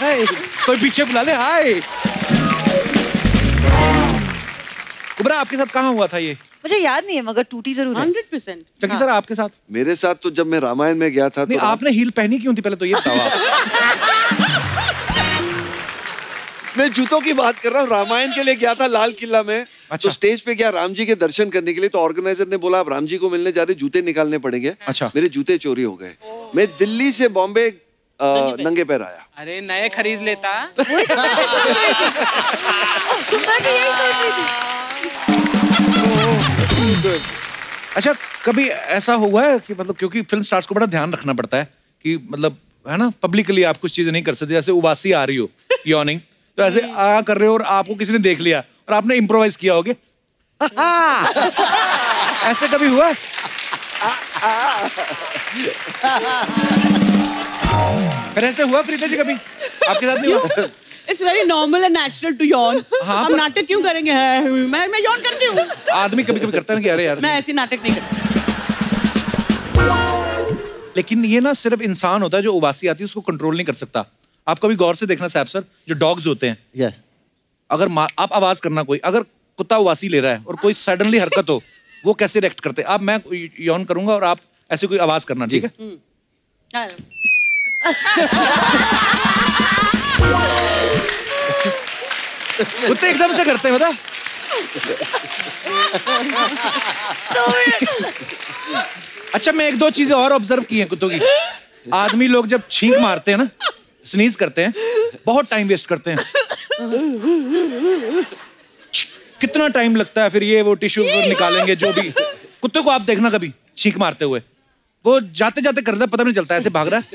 हाय कोई पीछे बुला ले हाय कुबरा आपके साथ कहाँ हुआ था ये? मुझे याद नहीं है मगर टूटी ज़रूर है। Hundred percent. चकी सर आपके साथ। मेरे साथ तो जब मैं रामायण में गया था नहीं तो आपने हील पहनी क्यों थी पहले तो ये बताओ आप। मैं जूतों की बात कर रहा हूँ रामायण के लिए गया था लाल किला में। अच्छा। तो स्टेज पे गया राम जी के दर्शन करने के लिए तो ऑर्गेनाइजर ने बोला आप राम जी को मिलने जा रहे जूते निकालने पड़ेंगे। अच्छा। मेरे जूते चोरी हो गए। मैं दिल्ली से बॉम्बे नंगे पैर आया। अरे नए खरीद लेता। अच्छा कभी ऐसा हुआ है कि मतलब क्योंकि फ़िल्म स्टार्स को बड़ा ध्यान रखना पड़ता है कि मतलब है ना पब्लिकली आप कुछ चीज़ें नहीं कर सकते जैसे उबासी आ रही हो यॉर्निंग तो ऐसे आ कर रहे हो और आपको किसी ने देख लिया और आपने इम्प्रोवाइज किया होगे ऐसे कभी हुआ? फिर ऐसे हुआ प्रीता जी कभी? आपके साथ नहीं हुआ? It's very normal and natural to yawn हाँ, हम नाटक क्यों करेंगे? है, मैं मैं यॉन करती हूँ। आदमी कभी कभी करता है ना कि अरे यार मैं ऐसी नाटक नहीं करती। लेकिन ये ना सिर्फ़ इंसान होता है जो उबासी आती है उसको कंट्रोल नहीं कर सकता। आप कभी गौर से देखना साहब सर जो डॉग्स होते हैं। Yeah. अगर मा- आप आवाज़ करना कोई अगर कुत्ता उबासी ले रहा है और कोई सडनली हरकत हो वो कैसे रिएक्ट करते हैं? अब मैं यौन करूँगा और आप ऐसे कोई आवाज़ करना ठीक है? हाँ। कुत्ते एकदम से करते हैं बता अच्छा मैं एक दो चीज़ें और ऑब्ज़र्व की हैं कुत्तों की। आदमी लोग जब छींक मारते हैं ना स्नीज करते हैं, बहुत टाइम वेस्ट करते हैं। कितना टाइम लगता है फिर ये वो टिश्यू निकालेंगे जो भी। कुत्ते को आप देखना कभी, छींक मारते हुए। वो जाते जाते करता पता नहीं चलता ऐसे भाग रहा है।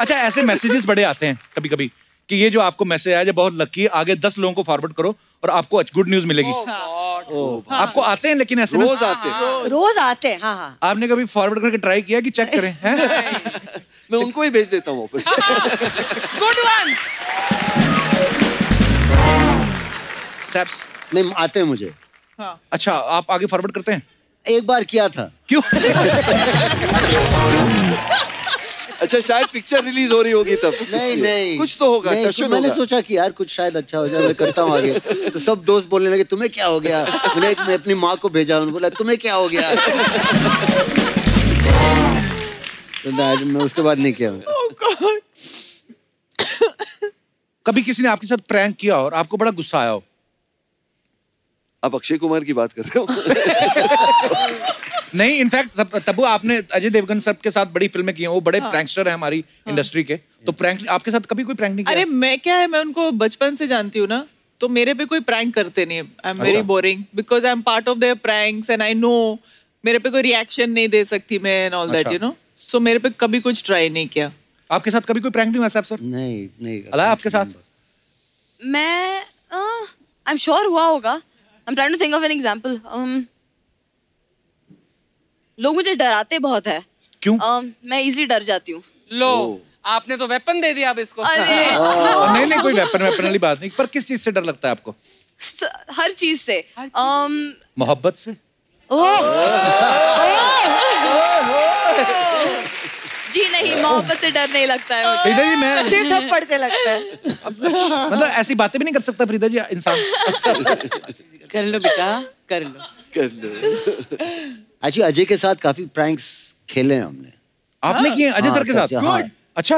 अच्छा ऐसे मैसेजेस बड़े आते हैं कभी कभी कि ये जो आपको मैसेज आया जो बहुत लकी है। आगे दस लोगों को फॉरवर्ड करो और आपको गुड न्यूज़ मिलेगी। आपको आते हैं लेकिन ऐसे रोज आते हैं। रोज आते हैं हाँ हाँ। आपने कभी फॉरवर्ड करके ट्राई किया कि चेक करें हैं? मैं उनको ही भेज देता हूँ ऑफ़िस गुड वन सैप्स नहीं आते हैं मुझे। हाँ। अच्छा आप आगे फॉरवर्ड करते हैं? एक बार किया था। क्यों? अच्छा शायद पिक्चर रिलीज़ हो रही होगी तब। नहीं नहीं। कुछ तो होगा नहीं, टशन तो मैंने होगा। सोचा कि यार कुछ शायद अच्छा हो जाए मैं करता हूँ आगे। तो सब दोस्त बोलने लगे तुम्हें क्या हो गया? मैंने एक मैं अपनी माँ को भेजा उन्होंने बोला तुम्हें क्या हो गया? तो मैं उसके बाद नहीं किया। कभी किसी ने आपके साथ प्रैंक किया और आपको बड़ा गुस्सा आया हो? आप अक्षय कुमार की बात कर रहे हो? नहीं इनफैक्ट तब तब्बू आपने अजय देवगन सर के साथ बड़ी फ़िल्में की हैं वो बड़े हाँ। प्रैंकस्टर हैं हमारी हाँ। इंडस्ट्री के। तो प्रैंक आपके साथ कभी कोई प्रैंक नहीं अरे मैं क्या है मैं उनको बचपन से जानती हूँ ना तो मेरे पे कोई प्रैंक करते नहीं। I am very. Boring because I am part of their pranks and I know मेरे पे कोई रिएक्शन नहीं दे सकती मैं and all that. You know so मेरे पे कभी कुछ ट्राई नहीं किया। आपके साथ कभी कोई प्रैंक नहीं हुआ साहब सर? नहीं नहीं। अला आपके साथ? मैं आई एम श्योर हुआ होगा। I am trying to think of an example लोग मुझे डराते बहुत है। क्यों? um, मैं इजी डर जाती हूँ। लो आपने तो वेपन दे दिया अब इसको। नहीं नहीं कोई वेपन वेपन वाली बात नहीं पर किस चीज़ से डर लगता है आपको? स- हर चीज़ से। um, मोहब्बत से? जी नहीं मोहब्बत से डर नहीं लगता है जी मैं सिर थप्पड़ से लगता है। मतलब ऐसी बातें भी नहीं कर सकता फरीदा जी इंसान। कर लो बेटा कर लो। कर लो। अच्छा अजय के साथ काफ़ी प्रैंक्स खेले हैं हमने। आपने किए अजय हाँ, सर के साथ? अच्छा, हाँ। अच्छा।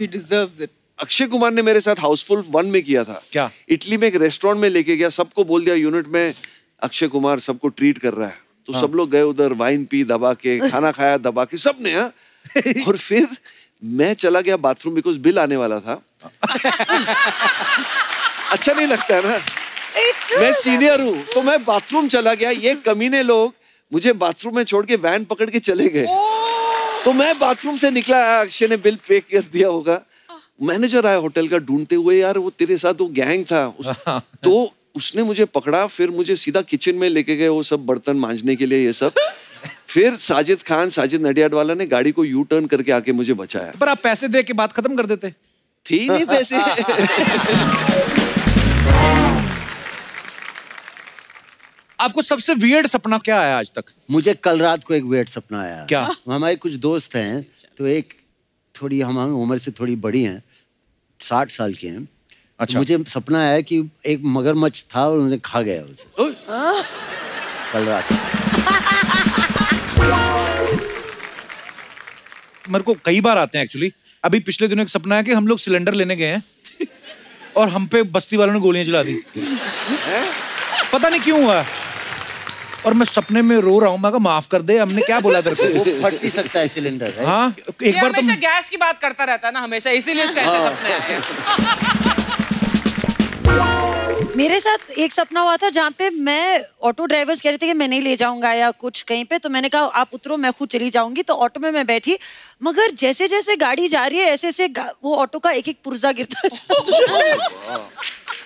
He deserves it Akshay Kumar ने मेरे साथ हाउसफुल वन में किया था। क्या? इटली में एक रेस्टोरेंट में लेके गया। सबको बोल दिया यूनिट में अक्षय कुमार सबको ट्रीट कर रहा है। तो हाँ। सब लोग गए उधर वाइन पी दबा के खाना खाया दबा के सबने हाँ। और फिर मैं चला गया बाथरूम बिकॉज़ बिल आने वाला था। अच्छा नहीं लगता है ना। मैं सीनियर हूँ तो मैं बाथरूम चला गया। ये कमीने लोग मुझे बाथरूम में छोड़ के वैन पकड़ के चले गए। तो मैं बाथरूम से निकला अक्षय ने बिल पे कर दिया होगा। मैनेजर आया होटल का ढूंढते हुए यार वो तेरे साथ वो गैंग था। उस, तो उसने मुझे पकड़ा फिर मुझे सीधा किचन में लेके गए वो सब बर्तन मांझने के लिए ये सब। फिर साजिद खान साजिद नडियाड वाला ने गाड़ी को यू टर्न करके आके मुझे बचाया। पर आप पैसे दे के बात खत्म कर देते। थी नहीं पैसे। आपको सबसे वियर्ड सपना क्या आया आज तक? मुझे कल रात को एक वेट सपना आया। क्या? हमारे कुछ दोस्त हैं तो एक थोड़ी हम उम्र से थोड़ी बड़ी हैं साठ साल की हैं। अच्छा। मुझे सपना आया कि एक मगरमच्छ था और उन्हें खा गया उसे। कल रात। मेरे को कई बार आते हैं एक्चुअली अभी पिछले दिनों एक सपना है कि हम लोग सिलेंडर लेने गए हैं और हम पे बस्ती वालों ने गोलियाँ चला दी। पता नहीं क्यों हुआ। और मैं सपने में रो रहा हूँ मैं माफ़ कर दे हमने क्या बोला तेरे को? वो फट भी सकता है सिलेंडर हाँ एक बार तो हमेशा गैस की बात करता रहता है ना हमेशा इसीलिए इसको ऐसे सपने आते हैं। मेरे साथ एक सपना हुआ था जहाँ पे मैं ऑटो ड्राइवर्स कह रहे थे कि मैं नहीं ले जाऊँगा या कुछ कहीं पे तो मैंने कहा आप उतरो मैं खुद चली जाऊँगी। तो ऑटो में मैं बैठी मगर जैसे जैसे गाड़ी जा रही है ऐसे ऐसे वो ऑटो का एक एक पुर्जा गिरता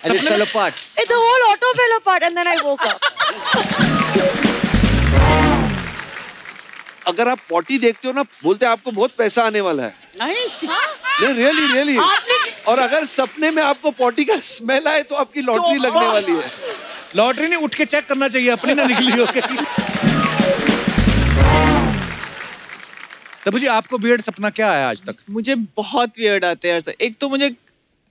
fell apart. The whole auto fell apart and then I woke up अगर आप पॉटी देखते हो ना बोलते आपको बहुत पैसा आने वाला है। नहीं रियली रियली और अगर सपने में आपको पॉटी का स्मेल आए तो आपकी लॉटरी लगने वाली है। लॉटरी नहीं उठ के चेक करना चाहिए अपनी ना निकली हो कहीं। तब जी आपको वियर्ड सपना क्या आया आज तक? मुझे बहुत वियर्ड आते हैं एक तो मुझे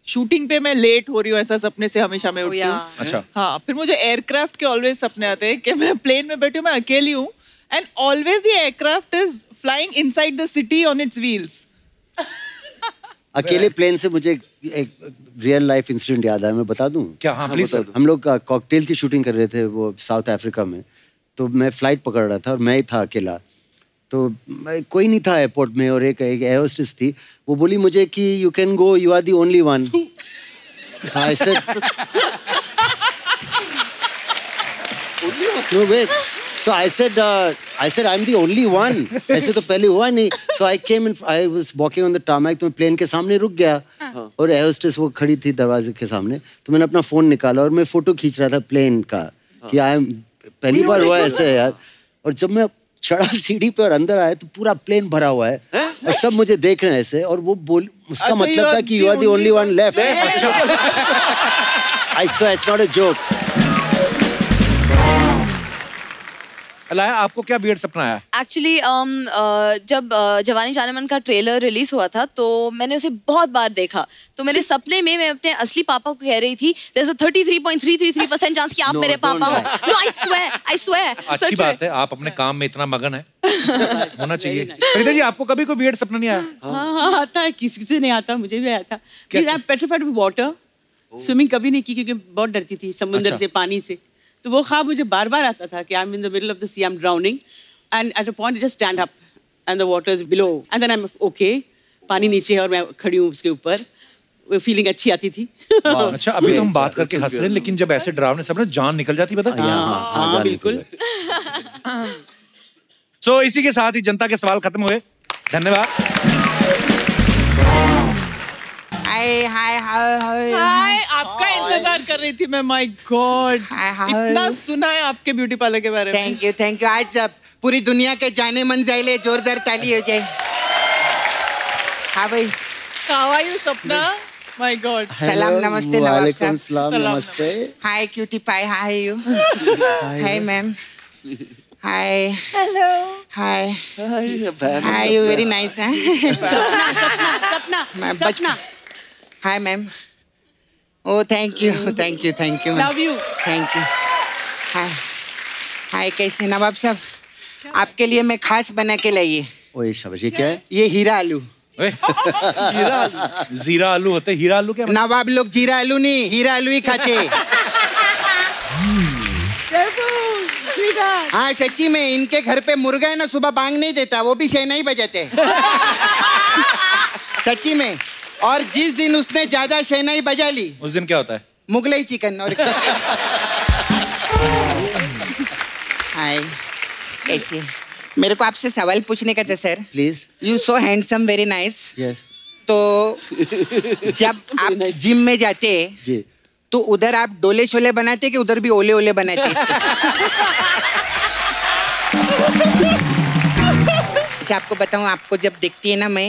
शूटिंग पे मैं लेट हो रही हूँ ऐसा सपने से हमेशा मैं उठती हूँ। अच्छा। हाँ फिर मुझे एयरक्राफ्ट के ऑलवेज सपने आते हैं कि मैं प्लेन में बैठी हूँ मैं अकेली हूँ। And always the aircraft is flying inside the city on its wheels अकेले प्लेन से मुझे एक रियल लाइफ इंसिडेंट याद आया मैं बता दूँ? क्या? हाँ प्लीज़ सर हम लोग कॉकटेल की शूटिंग कर रहे थे वो साउथ अफ्रीका में। तो मैं फ़्लाइट पकड़ रहा था और मैं ही था अकेला। तो कोई नहीं था एयरपोर्ट में और एक एक एयर होस्टेस थी। वो बोली मुझे कि you can go you are the only one I said No, wait. So I said, uh, I said, I'm the only one. ऐसे तो पहले हुआ नहीं. So I came and I was walking on the tarmac. तो मैं प्लेन के सामने रुक गया. और एयर होस्टेस वो खड़ी थी दरवाजे के सामने. तो मैंने अपना फ़ोन निकाला और मैं फ़ोटो खींच रहा था प्लेन का. कि आई पहली बार हुआ ऐसे यार. और जब मैं चढ़ा सीढ़ी पे और अंदर आया तो पूरा प्लेन भरा हुआ है और सब मुझे देख रहे हैं ऐसे और वो बोल उसका अच्छा, मतलब था are कि you are the only only one left I so it's not a joke Alaya आपको क्या बियर्ड सपना आया? एक्चुअली um, uh, जब uh, जवानी जाने मन का ट्रेलर रिलीज़ हुआ था तो मैंने उसे बहुत बार देखा। तो मेरे सपने में मैं अपने असली पापा को कह रही थी there is a 33.333 percent chance कि आप No, मेरे पापा हो. No I swear I swear अच्छी बात है आप अपने काम में इतना मगन है। होना चाहिए। फरीदा जी आपको कभी कोई बियर्ड सपना नहीं आया? हाँ हाँ आता है किसी से नहीं आता मुझे भी आया था। कि I petrified with water swimming कभी नहीं की क्योंकि बहुत डरती थी समुद्र अच्छा। से पानी से। तो वो ख्वाब मुझे बार बार आता था कि I am in the middle of the sea I am drowning and at a point just stand up and the water is below and then I am okay पानी नीचे है और मैं खड़ी हूँ उसके ऊपर. फीलिंग अच्छी आती थी. अच्छा अभी तो हम बात करके हंस रहे हैं लेकिन जब ऐसे डरावने सपने जान निकल जाती पता हाँ, हाँ, हाँ, बिल्कुल। सो इसी के साथ ही जनता के सवाल खत्म हुए। धन्यवाद। हाय हाय हाय हाय आपका इंतज़ार कर रही थी मैं माय गॉड हाय, हाय। इतना सुना है आपके ब्यूटी पार्लर के बारे में। थैंक यू थैंक यू आज सब पूरी दुनिया के जाने मन जाइले जोरदार ताली हो जाए। हाँ भाई। How are you Sapna? My god सलाम Hello, नमस्ते नवाब वालेकुम साहब। सलाम सलाम, नमस्ते। Hi cutie pie hi you hi ma'am hi hello hi बहन हाय यू वेरी नाइस हैं सपना मैं ओ thank you thank you thank you love you thank you hi hi कैसे नवाब साहब आपके लिए मैं खास बना के लाइए ओए शाबाश ये क्या है? ये हीरा आलू। ओए, जीरा आलू होते हैं, हीरा आलू क्या नवाब लोग जीरा आलू नहीं हीरा आलू ही खाते। हाँ सच्ची में इनके घर पे मुर्गा है ना सुबह बांग नहीं देता वो भी शहनाई बजाते। सच्ची में। और जिस दिन उसने ज़्यादा शहनाई बजा ली उस दिन क्या होता है? मुगलई चिकन और हाय कैसे? मेरे को आपसे सवाल पूछने का था sir. Please you so handsome very nice yes तो जब आप जिम में जाते जी। तो उधर आप डोले शोले बनाते कि उधर भी ओले ओले बनाते? अच्छा आपको बताऊँ आपको जब देखती है ना मैं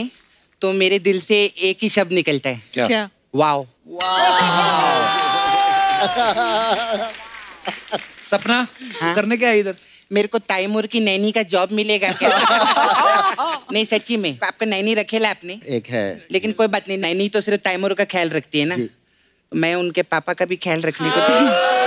तो मेरे दिल से एक ही शब्द निकलता है। क्या, क्या? वाओ। सपना? हाँ? करने क्या है इधर? मेरे को तैमूर की नैनी का जॉब मिलेगा क्या? नहीं सच्ची में। आपका नैनी रखेला आपने? एक है। लेकिन कोई बात नहीं नैनी तो सिर्फ़ तैमूर का ख्याल रखती है ना? जी। मैं उनके पापा का भी ख्याल रखने को तैयार-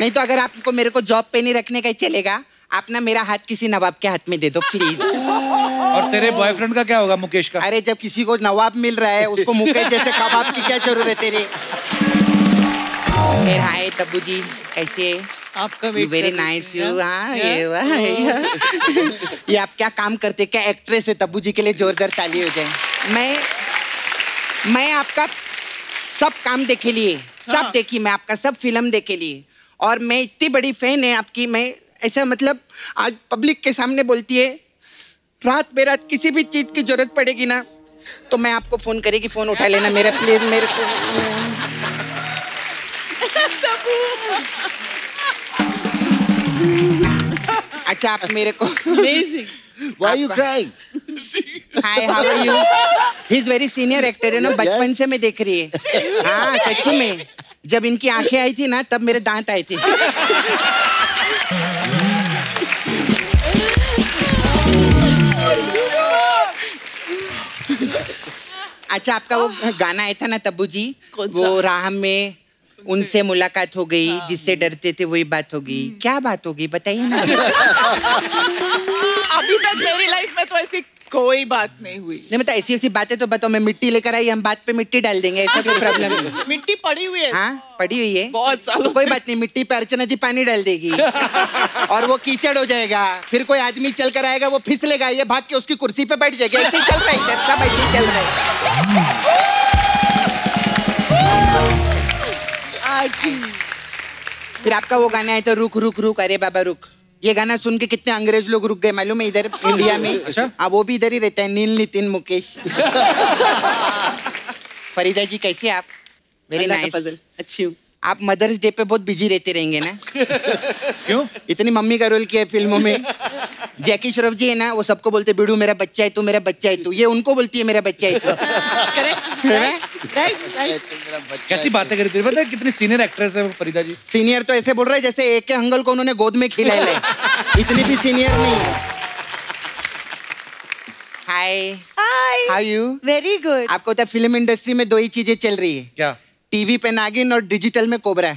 नहीं तो अगर आपको मेरे को जॉब पे नहीं रखने का ही चलेगा आप ना मेरा हाथ किसी नवाब के हाथ में दे दो प्लीज़ और तेरे बॉयफ्रेंड का क्या होगा मुकेश का? अरे जब किसी को नवाब मिल रहा है उसको मुकेश जैसे कबाब की क्या ज़रूरत है तेरे फिर हाय तब्बू जी कैसे? आपका यू वेरी नाइस यू हाँ? ये वाह ये ये आप क्या काम करते क्या एक्ट्रेस है तब्बू जी के लिए जोरदार ताली हो जाए। मैं मैं आपका सब काम देखे लिए सब देखी मैं आपका सब फ़िल्म देखे लिए। और मैं इतनी बड़ी फ़ैन है आपकी मैं ऐसा मतलब आज पब्लिक के सामने बोलती है रात बेरात किसी भी चीज़ की ज़रूरत पड़ेगी ना तो मैं आपको फ़ोन करेगी फ़ोन उठा लेना मेरा प्लीज़ मेरे को. अच्छा आप मेरे को why you crying hi how are you he is very senior actor है बचपन से मैं देख रही है। हाँ सच्ची में जब इनकी आँखें आई थी ना तब मेरे दांत आए थे। अच्छा आपका वो गाना आया था ना तब्बू जी वो राह में उनसे मुलाकात हो गई जिससे डरते थे वही बात होगी गई। क्या बात होगी बताइए ना। अभी तक मेरी लाइफ में तो ऐसी कोई बात नहीं हुई। नहीं मतलब ऐसी ऐसी बातें तो बताओ मैं मिट्टी लेकर आई हम बात पे मिट्टी डाल देंगे ऐसा कोई प्रॉब्लम नहीं। मिट्टी पड़ी हुई है। हाँ पड़ी हुई है। बहुत सालों तो कोई बात नहीं मिट्टी पे अर्चना जी पानी डाल देगी। और वो कीचड़ हो जाएगा। फिर कोई आदमी चल कर आएगा वो फिसलेगा ये भाग के उसकी कुर्सी पे बैठ जाएगा। ऐसे चल रहा है सब ऐसे चल रहा है। फिर आपका वो गाना है तो रुक रुक रुक अरे बाबा रुक। ये गाना सुन के कितने अंग्रेज़ लोग रुक गए मालूम है इधर इंडिया में? अच्छा? हाँ वो भी इधर ही रहता है नील नितिन मुकेश। फरीदा जी कैसे आप? वेरी नाइस अच्छी हूँ। आप मदर्स डे पे बहुत बिज़ी रहते रहेंगे ना? क्यों? इतनी मम्मी का रोल किया है फ़िल्मों में। जैकी श्रॉफ जी है ना वो सबको बोलते बिड़ू मेरा बच्चा है तू मेरा बच्चा है तू। ये उनको बोलती है मेरा बच्चा है तू। करेक्ट राइट राइट कैसी बातें करी थी? पता है कितनी सीनियर एक्ट्रेस है वो फरीदा जी? सीनियर तो ऐसे बोल रहे हैं जैसे एक के हंगल को उन्होंने गोद में खिलाया है इतनी भी सीनियर नहीं है। Hi hi how you very good आपको पता है फ़िल्म इंडस्ट्री में दो ही चीज़ें चल रही है। क्या? टीवी पे नागिन और डिजिटल में कोबरा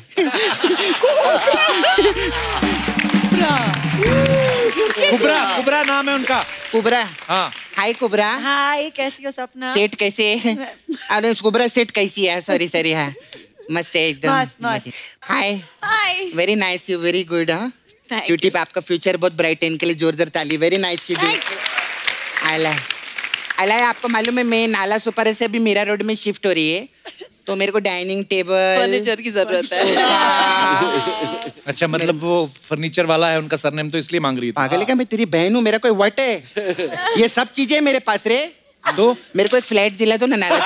कुबरा। कुबरा। नाम है उनका। कुबरा। हाँ। हाय कुबरा। हाय कैसी हो सपना? सेट कैसे? है अरे कुबरा सेट कैसी है? सॉरी सॉरी हाँ। मस्त है एकदम। मस्त, मस्त। Hi. Hi. Very nice you very good हाँ। ब्यूटी पे आपका फ्यूचर बहुत ब्राइट है इनके लिए जोरदार ताली। वेरी नाइस यू डू आला आला आपको मालूम है मैं नाला सुपर से अभी मीरा रोड में शिफ्ट हो रही है। तो मेरे को डाइनिंग टेबल। फर्नीचर की ज़रूरत है। अच्छा मतलब वो फर्नीचर वाला है उनका सरनेम तो इसलिए मांग रही थी। पागल क्या मैं तेरी बहन हूँ मेरा कोई वट है? ये सब चीज़ें मेरे पास रे। तो? मेरे को एक फ्लैट दिला दो ना नाला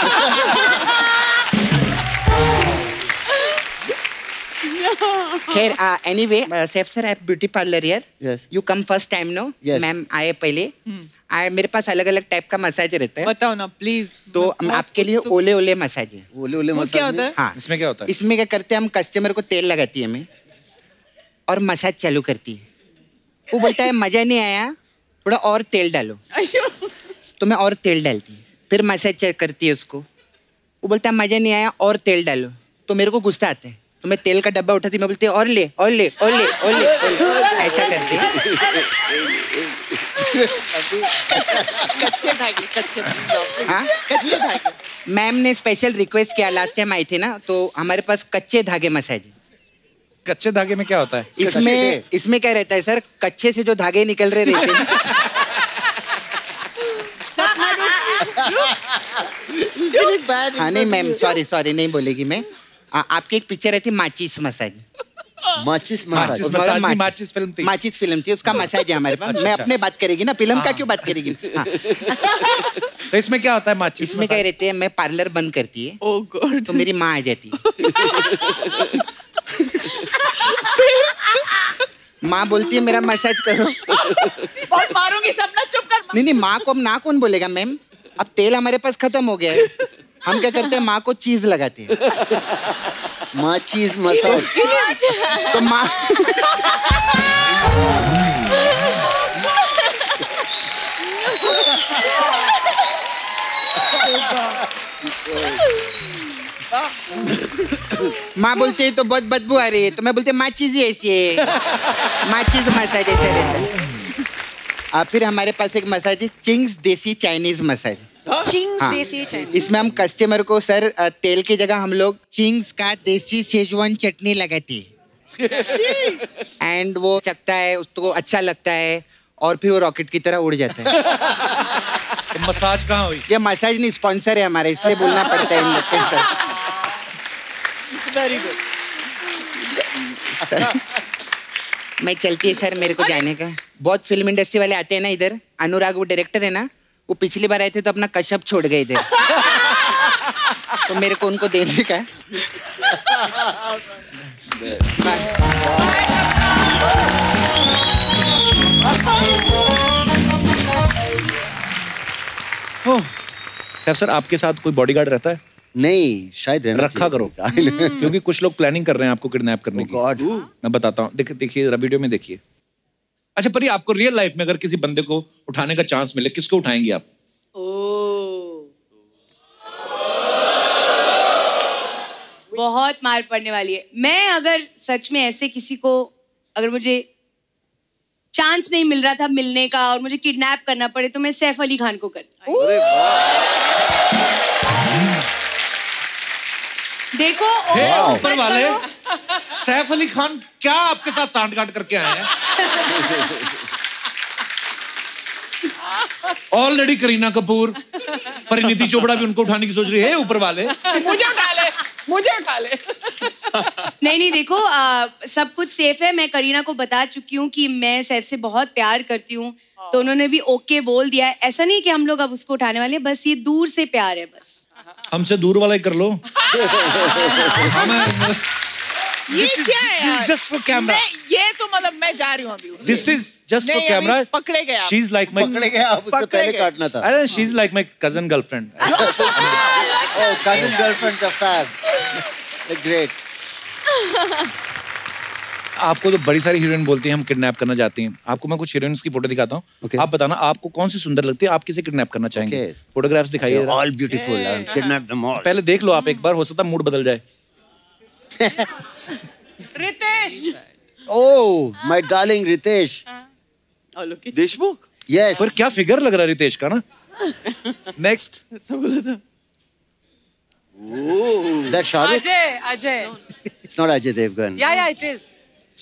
खैर anyway Saif sir I beauty parlour यार Yes. You come first time no. Ma'am आए पहले. आए मेरे पास अलग अलग टाइप का मसाज रहता है। बताओ ना प्लीज़ तो आपके लिए ओले ओले मसाज है। ओले ओले वो क्या होता है? हाँ। इसमें क्या होता है? इसमें क्या करते हैं हम कस्टमर को तेल लगाती है हमें और मसाज चालू करती है। वो बोलता है मज़ा नहीं आया थोड़ा और तेल डालो। तो मैं और तेल डालती हूँ। फिर मसाज चेक करती है उसको। वो बोलता है मज़ा नहीं आया और तेल डालो। तो मेरे को गुस्सा आता है। तो मैं तेल का डब्बा उठाती मैं बोलती और ले और ले और ले और ले, और ले। ऐसा करती। कच्चे धागे कच्चे हाँ? कच्चे धागे। मैम ने स्पेशल रिक्वेस्ट किया लास्ट टाइम आई थी ना तो हमारे पास कच्चे धागे मसाज कच्चे धागे में क्या होता है? इसमें इसमें क्या रहता है सर? कच्चे से जो धागे निकल रहे रहते हैं। हाँ नहीं मैम सॉरी सॉरी नहीं बोलेगी मैं। आ, आपकी एक पिक्चर रहती massage massage. Maachis massage. Maachis massage नहीं माचिस फ़िल्म थी माचिस फ़िल्म थी उसका मसाज है हमारे पास अच्छा, मैं। अपने बात करेगी ना फ़िल्म का क्यों बात करेगी? हाँ, तो इसमें क्या होता है माचिस इसमें क्या रहते हैं मैं पार्लर बंद करती है ओ गॉड तो मेरी माँ आ जाती है। माँ बोलती है मेरा मसाज करो। बहुत मारूँगी सपना चुप कर। नहीं नहीं माँ को अब ना कौन बोलेगा मैम अब तेल हमारे पास खत्म हो गया है। हम क्या करते हैं माँ को चीज़ लगाते हैं। माचिस मसाज। तो माँ माँ बोलती है तो बहुत बदबू आ रही है। तो मैं बोलती माँ चीज़ ही ऐसी है। माँ चीज़ मसाज ऐसा रहता है। फिर हमारे पास एक मसाज है चिंग्स देसी चाइनीज़ मसाज। चिंग्स हाँ। देसी चाइनीज़ इसमें हम कस्टमर को सर तेल की जगह हम लोग चिंग्स का देसी शेजवान चटनी लगाती। है एंड वो चखता है उसको अच्छा लगता है और फिर वो रॉकेट की तरह उड़ जाता है। तो मसाज कहाँ हुई? ये मसाज नहीं स्पॉन्सर है हमारा इसलिए बोलना पड़ता है इन लोग सर वेरी गुड मैं चलती है सर मेरे को जाने का। बहुत फ़िल्म इंडस्ट्री वाले आते हैं ना इधर। अनुराग वो डायरेक्टर है ना वो पिछली बार आए थे तो अपना कश्यप छोड़ गए थे। तो मेरे को उनको देने का है. सर आपके साथ कोई बॉडीगार्ड रहता है? नहीं शायद रहना रखा करो। क्योंकि कुछ लोग प्लानिंग कर रहे हैं आपको किडनैप करने की। मैं बताता हूँ। देखिए देखिए जरा वीडियो में देखिए। अच्छा परी आपको रियल लाइफ में अगर किसी बंदे को उठाने का चांस मिले किसको उठाएँगे आप? बहुत मार पड़ने वाली है। मैं अगर सच में ऐसे किसी को अगर मुझे चांस नहीं मिल रहा था मिलने का और मुझे किडनैप करना पड़े तो मैं सैफ अली खान को करती देखो हे. ऊपर वाले सैफ अली खान क्या आपके साथ सांठगांठ करके आए हैं? ऑलरेडी करीना कपूर परिणीति चोपड़ा भी उनको उठाने की सोच रही है ऊपर वाले। मुझे उठा ले मुझे उठा ले। नहीं नहीं देखो आ, सब कुछ सेफ़ है मैं करीना को बता चुकी हूँ कि मैं सैफ से बहुत प्यार करती हूँ तो उन्होंने भी ओके बोल दिया है। ऐसा नहीं कि हम लोग अब उसको उठाने वाले बस ये दूर से प्यार है बस। हमसे दूर वाला ही कर लो। ये क्या है यार? जस्ट फॉर कैमरा मैं ये तो मतलब मैं जा रही हूँ अभी। This is just for camera पकड़े गए शी इज़ लाइक माय पकड़े गए उससे पकड़े पहले काटना था। अरे she is like my cousin girlfriend. Like great. आपको तो बड़ी सारी हीरोइन बोलती हैं हम किडनैप करना चाहती हैं आपको मैं कुछ हीरोइंस की फ़ोटो दिखाता हूँ Okay. आप बताना आपको कौन सी सुंदर लगती है आप किसे किडनैप करना चाहेंगे Okay. फोटोग्राफ्स दिखाइए beautiful. I'll kidnap them all. पहले देख लो आप एक बार हो सकता मूड बदल जाए Ritesh Oh, my darling Ritesh. और लोग की देशमुख Yes. पर क्या फिगर लग रहा है रितेश का ना नेक्स्ट बोला था that Shahrukh? Ajay Ajay It's not Ajay Devgan. या या it is Is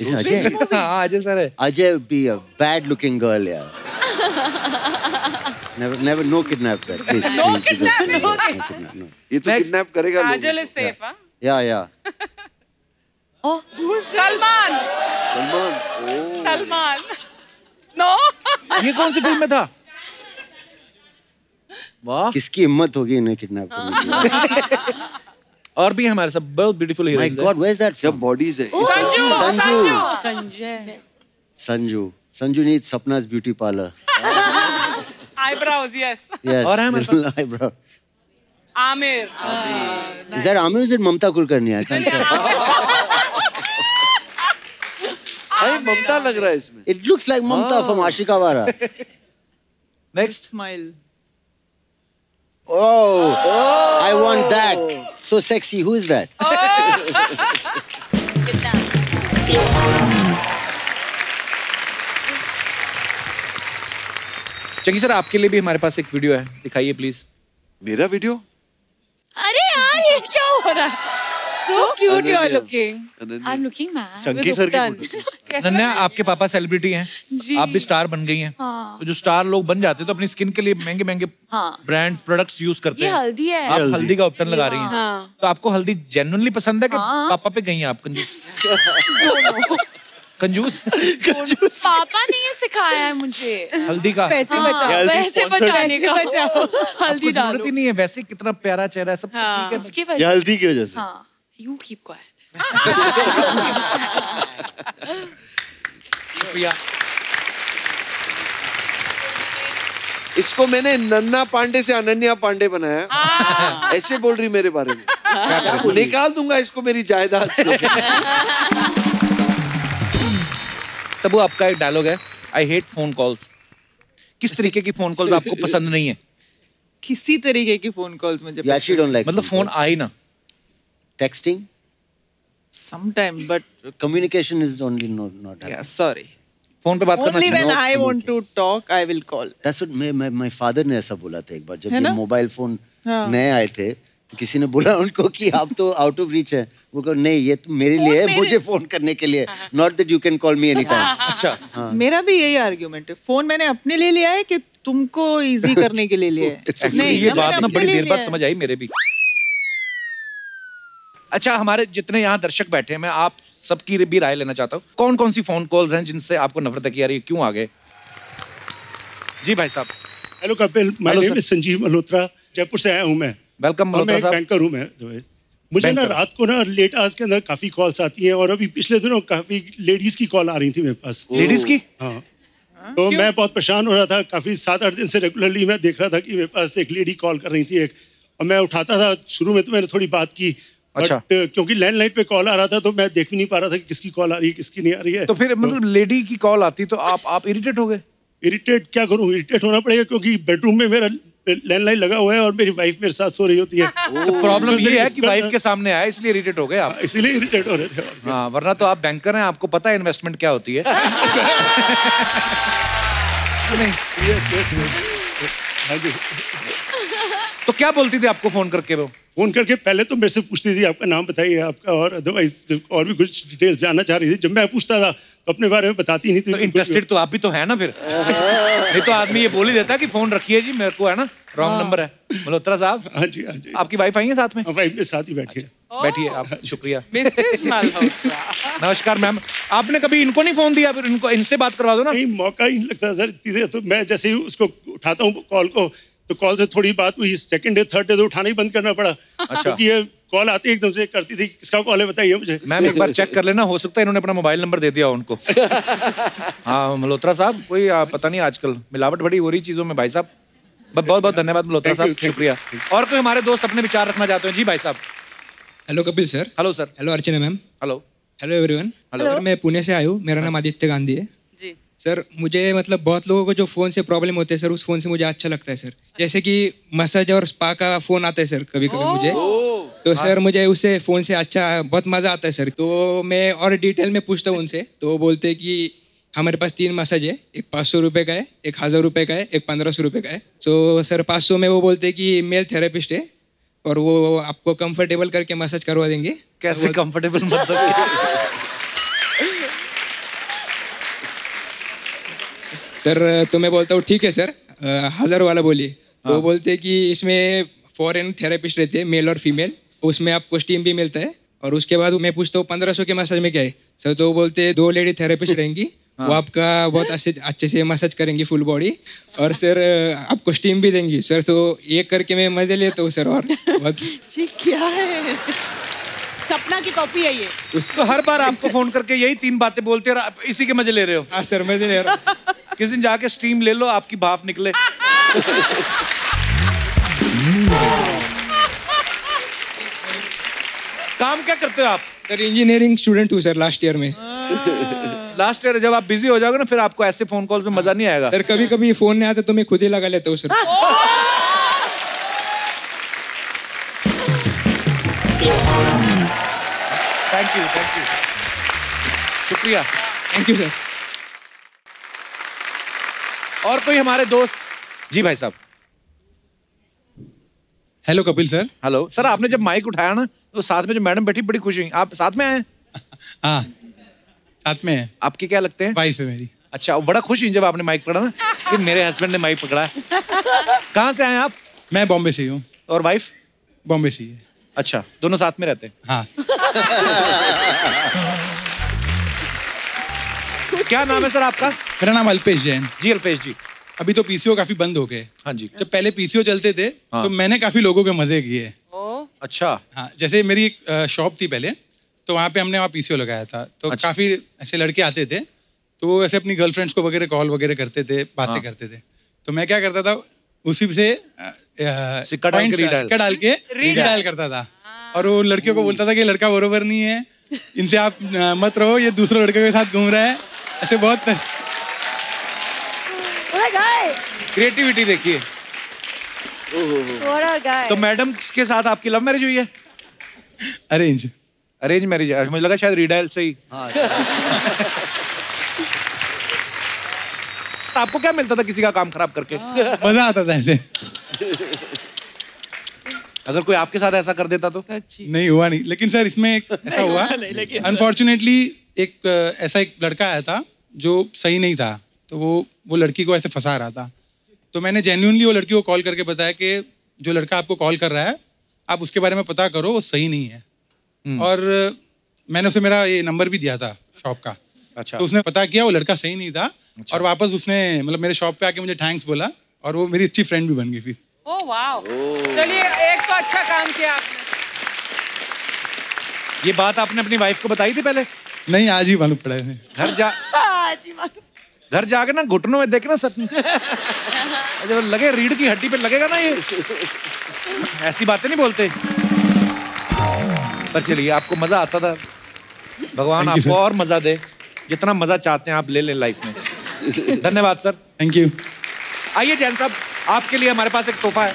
it Ajay? हाँ अजय सर है Ajay would be a bad looking girl, yeah. never, never, no kidnap that. Please. No please, please, no kidnap, no. ये तो. किडनैप करेगा काजल को। Is safe Yeah, yeah. Salman Salman oh Salman no ये कौन सी फ़िल्म में था वाह किसकी हिम्मत होगी इन्हें किडनैप करने की? और भी हमारे साथ बहुत beautiful My heroines God, where's that क्या from? बॉडीज है Sanju Sanju. Sanju Sanju. Sanju needs Sapna's beauty parlor. Eyebrows yes Yes. और है हमारे little eyebrow. Aamir Is that Ami is it Mamta Kulkarni? I can't tell. अरे ममता लग रहा है इसमें It looks like Mamta from Ashika Vara. Next smile Oh, oh, I want that. So sexy. Who is that? Chunky sir आपके लिए भी हमारे पास एक वीडियो है दिखाइए प्लीज़ मेरा वीडियो अरे यार ये क्या हो रहा है so cute you are looking. I'm looking man Chunky sir की अनन्या आपके पापा सेलिब्रिटी हैं। आप भी स्टार बन गई हैं। हाँ। तो जो स्टार लोग बन जाते हैं तो अपनी स्किन के लिए महँगे महँगे हाँ। ब्रांड प्रोडक्ट्स यूज़ करते हैं। हल्दी है। आप हल्दी का उपटन लगा रही हैं। हाँ। तो आपको हल्दी जेन्युइनली पसंद है कि हाँ। पापा पे गई हैं आप कंजूस? कंजूस? पापा ने ये सिखाया है मुझे। हल्दी का। पैसे बचाओ पैसे बचाने का। हल्दी आपको ज़रूरत डालो ही नहीं है वैसे कितना प्यारा चेहरा है सब ठीक है। उसकी ये वजह हल्दी की वजह से। हाँ यू कीप क्वाइट इसको मैंने नन्ना पांडे से अनन्या पांडे बनाया। ऐसे बोल रही मेरे बारे में। निकाल दूँगा इसको मेरी जायदाद से। तबू आपका एक डायलॉग है आई हेट फ़ोन कॉल्स किस तरीके की फ़ोन कॉल्स आपको पसंद नहीं है? किसी तरीके की फ़ोन कॉल्स मुझे You मतलब फ़ोन. आई ना। Texting? Sometime but Communication is only not, not happening. Sorry phone पे बात करना when No I want to talk I will call That's what my, my, my father ने ऐसा बोला था एक बार जब है ये? मोबाइल फ़ोन हाँ। नए आए थे तो किसी ने बोला उनको कि आप तो आउट ऑफ़ रीच है। वो कहा नहीं ये तो मेरे लिए है मुझे फ़ोन करने के लिए। Not that you can call me any time अच्छा। मेरा भी यही आर्ग्यूमेंट है। फ़ोन मैंने अपने लिए लिया है कि तुमको इजी करने के लिए लिया है। नहीं ये बात ना बड़ी देर बाद समझ आई मेरे भी। अच्छा हमारे जितने यहाँ दर्शक बैठे हैं मैं आप सबकी भी राय लेना चाहता हूँ। कौन कौन सी फ़ोन कॉल्स हैं जिनसे आपको नफरत है कि यार ये क्यों आ गए? जी भाई साहब। Hello Kapil my name is Sanjeev Malhotra Jaipur से आया हूँ मैं। वेलकम मल्होत्रा साहब। बैंकर हूँ मैं मुझे ना रात को ना लेट आवर्स के अंदर काफ़ी कॉल्स आती हैं और अभी पिछले दिनों काफ़ी लेडीज़ की कॉल आ रही थी मेरे पास। लेडीज़ की? हाँ। तो मैं बहुत परेशान हो रहा था काफ़ी सात आठ दिन से रेगुलरली मैं देख रहा था कि मेरे पास एक लेडी कॉल कर रही थी एक। और मैं उठाता था शुरू में तो मैंने थोड़ी बात की अच्छा। बट क्योंकि लैंडलाइन पे कॉल आ रहा था तो मैं देख भी नहीं पा रहा था कि किसकी कॉल आ रही है किसकी नहीं आ रही है। तो फिर मतलब लेडी की कॉल आती तो आप आप इरिटेट हो गए? इरिटेट क्या करूँ? इरिटेट होना पड़ेगा क्योंकि बेडरूम में मेरा लैंडलाइन लगा हुआ है और मेरी वाइफ मेरे साथ सो रही होती है। तो प्रॉब्लम ये है कि वाइफ के सामने आया इसलिए इरिटेट हो गए आप। इसीलिए इरिटेट हो रहे थे हाँ वरना तो आप बैंकर हैं आपको पता है इन्वेस्टमेंट क्या होती है। नहीं Yes, yes, yes. हाँ जी तो क्या बोलती थी आपको फ़ोन करके वो? फ़ोन करके पहले तो मेरे से पूछती थी आपका नाम बताइए आपका और अदरवाइज़ और भी कुछ डिटेल्स जानना चाह रही थी जब मैं पूछता था तो अपने बारे में बताती नहीं थी। तो इंटरेस्टेड तो आप भी तो है ना फिर? नहीं तो आदमी ये बोल ही देता कि फ़ोन रखिए जी मेरे को है ना रॉन्ग नंबर है। मल्होत्रा साहब हाँ जी हाँ जी। आपकी वाइफ आई है साथ में? हाँ, वाइफ मेरे साथ ही बैठी है। बैठिए आप शुक्रिया। मिसेस मल्होत्रा नमस्कार मैम आपने कभी इनको नहीं फ़ोन दिया? फिर इनको इनसे बात करवा दो ना। नहीं मौका ही नहीं लगता सर तो मैं जैसे ही उसको उठाता हूँ कॉल को तो कॉल से थोड़ी बात हुई सेकंड डे थर्ड डे तो उठाना ही बंद करना पड़ा। अच्छा। क्योंकि ये कॉल आती एकदम से करती थी किसका कॉल है बताइए मुझे। मैम एक बार चेक कर लेना हो सकता है इन्होंने अपना मोबाइल नंबर दे दिया उनको। हाँ मल्होत्रा साहब कोई आ, पता नहीं आजकल मिलावट बड़ी हो रही चीज़ों में भाई साहब। बहुत बहुत धन्यवाद मल्होत्रा साहब शुक्रिया। और कोई हमारे दोस्त अपने विचार रखना चाहते हैं? जी भाई साहब। Hello Kapil sir hello sir hello Archana ma'am. Hello hello everyone. Sir मैं पुणे से आया हूँ। मेरा नाम आदित्य गांधी है। सर मुझे मतलब बहुत लोगों को जो फ़ोन से प्रॉब्लम होते हैं सर उस फ़ोन से मुझे अच्छा लगता है सर जैसे कि मसाज और स्पा का फ़ोन आता है सर कभी कभी मुझे. तो सर मुझे उससे फ़ोन से अच्छा बहुत मज़ा आता है सर तो मैं और डिटेल में पूछता हूँ उनसे. तो वो बोलते हैं कि हमारे पास तीन मसाज है. एक पाँच सौ रुपये का है एक हज़ार रुपये का है एक पंद्रह सौ रुपये का है. तो सर पाँच सौ में वो बोलते हैं कि मेल थेरेपिस्ट है और वो आपको कंफर्टेबल करके मसाज करवा देंगे. कैसे कंफर्टेबल मसाज सर तो मैं बोलता हूँ ठीक है सर। हज़ार वाला बोलिए तो बोलते हैं कि इसमें फॉरेन थेरेपिस्ट रहते हैं मेल और फीमेल उसमें आपको स्टीम भी मिलता है। और उसके बाद मैं पूछता हूँ पंद्रह सौ के मसाज में क्या है? सर तो वो बोलते हैं दो लेडी थेरेपिस्ट रहेंगी। हाँ। वो आपका बहुत अच्छे अच्छे से मसाज करेंगी फुल बॉडी और सर आपको स्टीम भी देंगी। सर तो एक करके मैं मज़े लेता हूँ सर और ये क्या है? सपना की कॉपी है ये। तो हर बार आपको फ़ोन करके यही तीन बातें बोलते हैं और आप इसी के मज़े ले रहे हो। हाँ सर मज़े ले रहा हूँ। किसी दिन जाके स्ट्रीम ले लो आपकी भाप निकले। काम क्या करते हो आप? सर इंजीनियरिंग स्टूडेंट हूँ सर लास्ट ईयर में। लास्ट ईयर जब आप बिज़ी हो जाओगे ना फिर आपको ऐसे फ़ोन कॉल्स में मज़ा नहीं आएगा। सर कभी कभी फ़ोन नहीं आता तो मैं खुद ही लगा लेता हूँ sir. Thank you thank you शुक्रिया थैंक यू सर और कोई हमारे दोस्त? जी भाई साहब। Hello Kapil sir hello sir आपने जब माइक उठाया ना तो साथ में जो मैडम बैठी बड़ी खुशी हुई। आप साथ में आए हाँ? साथ में है। आपके क्या लगते हैं? वाइफ है मेरी। अच्छा वो बड़ा खुश हुई जब आपने माइक पकड़ा ना कि मेरे हस्बैंड ने माइक पकड़ा। है कहाँ से आए आप? मैं बॉम्बे से ही हूँ। और वाइफ बॉम्बे से ही है। अच्छा दोनों साथ में रहते हैं। हाँ। क्या नाम है सर आपका? मेरा नाम अल्पेश जैन। जी अल्पेश जी। अभी तो पीसीओ काफ़ी बंद हो गए। हाँ जी। जब पहले पीसीओ चलते थे हाँ। तो मैंने काफ़ी लोगों के मज़े किए। अच्छा। हाँ जैसे मेरी एक शॉप थी पहले तो वहाँ पे हमने वहाँ पीसीओ लगाया था। तो अच्छा। काफ़ी ऐसे लड़के आते थे तो वो ऐसे अपनी गर्लफ्रेंड्स को वगैरह कॉल वगैरह करते थे बातें हाँ। करते थे। तो मैं क्या करता था उसी से सिक्का डाल के रीडायल। सिक्का डाल के रीडायल करता था। और वो लड़कियों को बोलता था कि लड़का बरोबर नहीं है इनसे आप मत रहो ये दूसरे लड़के के साथ घूम रहा है। ऐसे बहुत! क्रिएटिविटी देखिए। What a guy! तो मैडम के साथ आपकी लव मैरिज हुई है? अरेंज अरेंज मैरिज मुझे लगा शायद रीडायल से ही। तो आपको क्या मिलता था किसी का काम खराब करके? मज़ा आता था ऐसे। अगर कोई आपके साथ ऐसा कर देता तो? नहीं हुआ नहीं। लेकिन सर इसमें एक ऐसा हुआ। अनफॉर्चुनेटली एक ऐसा एक लड़का आया था जो सही नहीं था। तो वो वो लड़की को ऐसे फंसा रहा था। तो मैंने जेन्यूनली वो लड़की को कॉल करके बताया कि जो लड़का आपको कॉल कर रहा है आप उसके बारे में पता करो वो सही नहीं है। और मैंने उसे मेरा ये नंबर भी दिया था शॉप का। अच्छा। तो उसने पता किया वो लड़का सही नहीं था। और वापस उसने मतलब मेरे शॉप पे आके मुझे थैंक्स बोला और वो मेरी अच्छी फ्रेंड भी बन गई फिर। चलिए एक तो अच्छा काम किया आपने। ये बात आपने अपनी वाइफ को बताई थी पहले? नहीं आज ही मालूम पड़ा है। घर जा आज ही घर जाके ना घुटनों में देखना सच में। जब लगे रीढ़ की हड्डी पे लगेगा ना ये। ऐसी बातें नहीं बोलते। पर चलिए आपको मज़ा आता था। भगवान आपको और मज़ा दे। जितना मज़ा चाहते हैं आप ले लें लाइफ में। धन्यवाद सर। थैंक यू आइए जैन साहब आपके लिए हमारे पास एक तोहफा है।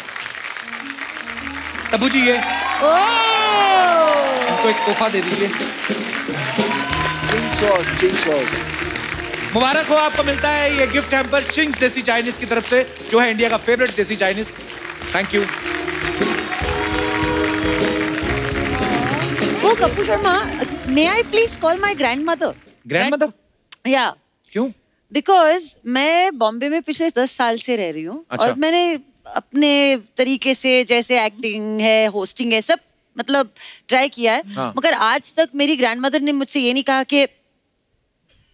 तबू जी ये। इनको एक तोहफा दे दीजिए। मुबारक हो आपको मिलता है ये गिफ्ट हैम्पर चिंग्स देसी चाइनीज़ की तरफ़ से जो है इंडिया का favourite desi Chinese. Thank you Kapu Sharma, may I please call my grandmother? Grandmother Yeah. क्यों? बिकॉज़ मैं बॉम्बे में पिछले दस साल से रह रही हूँ अच्छा। और मैंने अपने तरीके से जैसे एक्टिंग है होस्टिंग है सब मतलब ट्राई किया है हाँ। मगर आज तक मेरी ग्रैंडमदर ने मुझसे ये नहीं कहा कि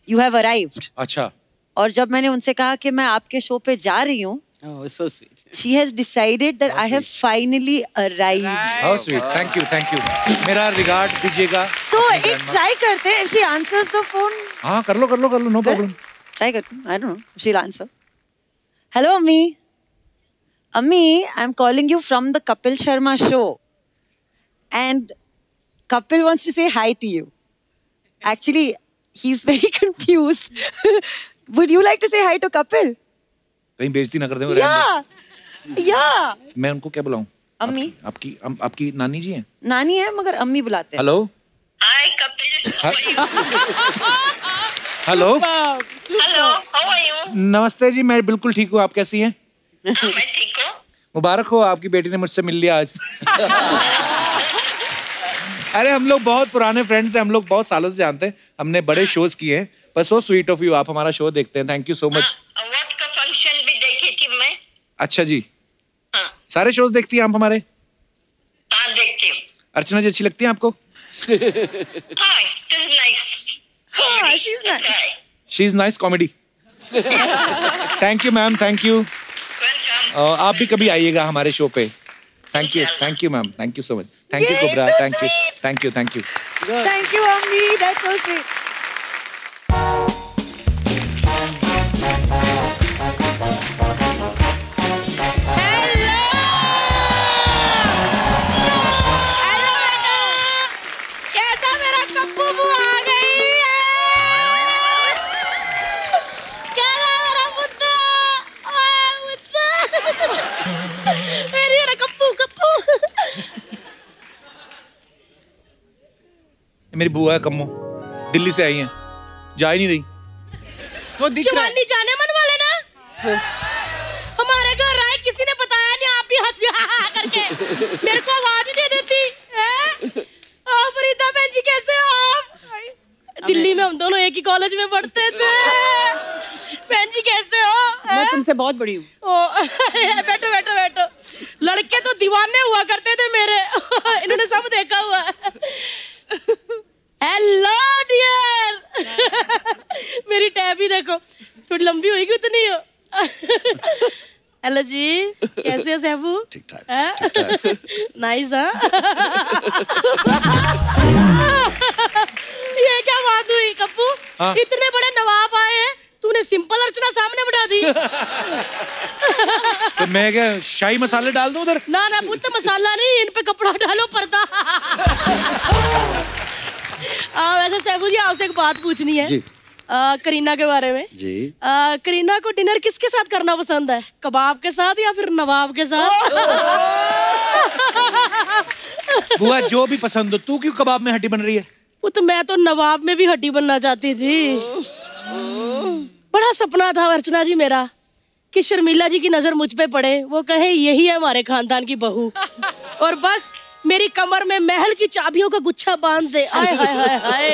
यू हैव अराइव्ड अच्छा और जब मैंने उनसे कहा कि मैं आपके शो पे जा रही हूँ. She has decided that I have finally arrived. How sweet thank you thank you मेरा रिगार्ड दीजिएगा So एक try करते हैं. She answers the phone, हाँ कर लो कर लो कर लो नो प्रॉब्लम हैं. I don't know. She'll answer. Hello, Ammi. Ammi, I'm calling you from the Kapil Sharma show. And Kapil wants to say hi to you. Actually, he's very confused. Would you like to say hi to Kapil? कहीं बेइज्जती ना कर दे. Yeah. दो। मैं उनको क्या बुलाऊं अम्मी आपकी अम, आपकी नानी जी हैं नानी है मगर अम्मी बुलाते हैं hello hello hello how are you नमस्ते जी मैं बिल्कुल ठीक हूँ। आप कैसी हैं? मैं ठीक हूँ। मुबारक हो आपकी बेटी ने मुझसे मिल लिया आज। अरे हम लोग बहुत पुराने फ्रेंड्स हैं हम लोग बहुत सालों से जानते हैं। हमने बड़े शोज़ किए हैं पर सो स्वीट ऑफ़ यू आप हमारा शो देखते हैं। Thank you so much function भी देखी थी मैं। अच्छा जी। हाँ। सारे शोज़ देखती हैं आप हमारे? हाँ देखती हूँ। अर्चना जी अच्छी लगती है आपको? हाँ हाँ she is nice comedy thank you ma'am thank you आप भी कभी आइएगा हमारे शो पे. Thank you thank you ma'am thank you so much thank you Kubra so thank you thank you thank you Thank you, Ammi. That's so sweet. मेरी बुआ है कम्मो। दिल्ली से आई हैं। जा ही नहीं रही। तो चुमानी जाने मन वाले ना? हमारे घर आए किसी ने बताया नहीं आप भी हंस हा हा करके। मेरे को आवाज़ दे देती हैं? आप फरीदा बहन जी कैसे हो आप? दिल्ली में हम दोनों एक ही कॉलेज में पढ़ते थे। बहन जी कैसे हो मैं तुमसे बहुत बड़ी हूँ। बैठो बैठो बैठो। लड़के तो दीवाने हुआ करते थे मेरे। इन्होंने सब देखा हुआ हेलो डियर मेरी टैब ही देखो। थोड़ी लंबी होगी उतनी। हो हेलो जी। कैसे हो सैफू ठीक ठाक नाइस हाँ? ये क्या बात हुई कप्पू? हाँ। इतने बड़े नवाब आए हैं तूने सिंपल अर्चना सामने बिठा दी। तो मैं क्या शाही मसाले डाल दूँ उधर? ना ना पुत्र मसाला नहीं इन पे कपड़ा डालो पर्दा। आ, वैसे सैफू जी आपसे एक बात पूछनी है। जी। आ, करीना के बारे में। जी। आ, करीना को डिनर किसके साथ करना पसंद है? कबाब के साथ या फिर नवाब के साथ? बुआ जो भी पसंद हो तू क्यों कबाब में हड्डी बन रही है? वो तो मैं तो नवाब में भी हड्डी बनना चाहती थी। बड़ा सपना था अर्चना जी मेरा कि शर्मिला जी की नज़र मुझ पे पड़े। वो कहे यही है हमारे खानदान की बहू। और बस मेरी कमर में महल की चाबियों का गुच्छा बाँध दे। आय hi hi hi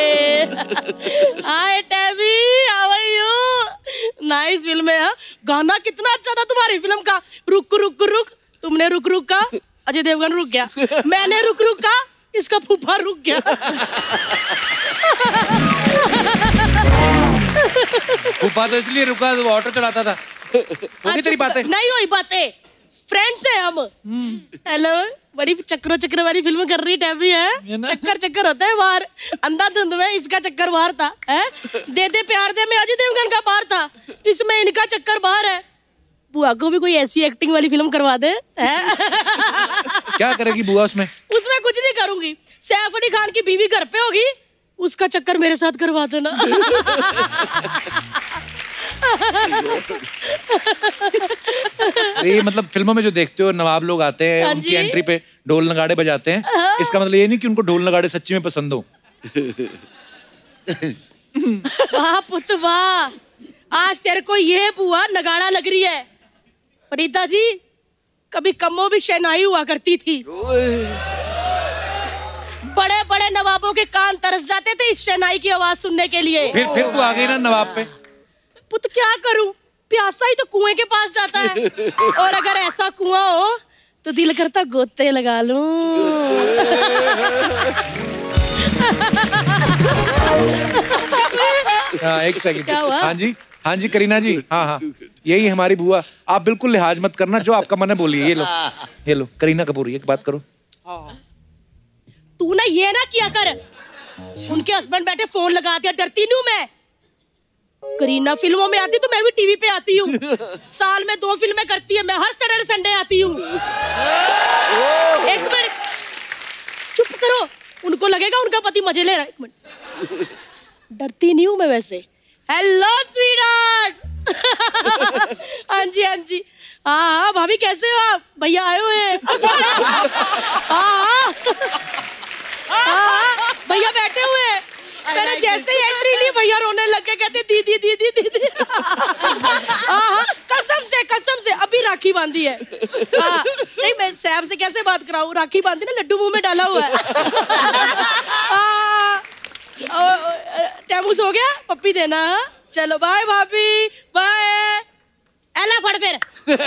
hi टेबी how are you nice film है? गाना कितना अच्छा था तुम्हारी फ़िल्म का। रुक रुक रुक। तुमने रुक रुक का? अजय देवगन रुक गया। मैंने रुक रुक का। इसका फूफा रुक गया। फूफा तो इसलिए रुका वो ऑटो चलाता था। तेरी बातें? नहीं हुई बातें। फ्रेंड्स है हम। हेलो बड़ी चक्रो चक्र वाली फ़िल्म कर रही टैबी है? चक्कर चक्कर होता है बाहर। अंधाधुंध में इसका चक्कर बाहर था है? दे दे प्यार दे में अजय देवगन का बाहर था। इसमें इनका चक्कर बाहर है। बुआ को भी कोई ऐसी एक्टिंग वाली फ़िल्म करवा दे है? क्या करेगी बुआ उसमें? उसमें कुछ नहीं करूँगी। सैफ अली खान की बीवी घर पे होगी उसका चक्कर मेरे साथ करवा देना। ये मतलब फ़िल्मों में जो देखते हो नवाब लोग आते हैं हाँ उनकी एंट्री पे ढोल नगाड़े बजाते हैं हाँ। इसका मतलब ये नहीं कि उनको ढोल नगाड़े सच्ची में पसंद हो। वाह पुत वाह। आज तेरे को ये बुआ नगाड़ा लग रही है। फरीदा जी कभी कमो भी शहनाई हुआ करती थी। बड़े बड़े नवाबों के कान तरस जाते थे इस शहनाई की आवाज़ सुनने के लिए। फिर फिर तू आ गई ना नवाब पे। पुत क्या करूँ? प्यासा ही तो कुएँ के पास जाता है। और अगर ऐसा कुआँ हो तो दिल करता गोते लगा लूँ। हाँ, एक सेकंड हाँ जी हाँ जी करीना जी। हाँ हाँ। यही हमारी बुआ। आप बिल्कुल लिहाज मत करना जो आपका मन है बोलिए। ये लो ये लो करीना कपूर एक बात करो। तू ना ये ना किया कर। उनके हस्बैंड बैठे फ़ोन लगा दिया डरती नहीं हूँ मैं। करीना फ़िल्मों में आती तो मैं भी टीवी पे आती हूँ। साल में दो फ़िल्में करती है मैं हर सैटरडे संडे आती हूँ। एक मिनट चुप करो उनको लगेगा उनका पति मज़े ले रहा है। एक मिनट। डरती नहीं हूँ मैं वैसे। हेलो स्वीट हाँ जी हाँ जी। हाँ हाँ भाभी कैसे हो आप? भैया आए हुए हाँ। हाँ हाँ, भैया बैठे हुए हैं। मैंने जैसे ही एंट्री ली भैया रोने लग गए कहते दीदी दीदी दीदी कसम से कसम से अभी राखी बांधी है। नहीं मैं सैम से कैसे बात कराऊं? राखी बांधी ना लड्डू मुँह में डाला हुआ है। टैमूस हो गया पप्पी देना? चलो बाय भाभी बाय एला फड़ फिर।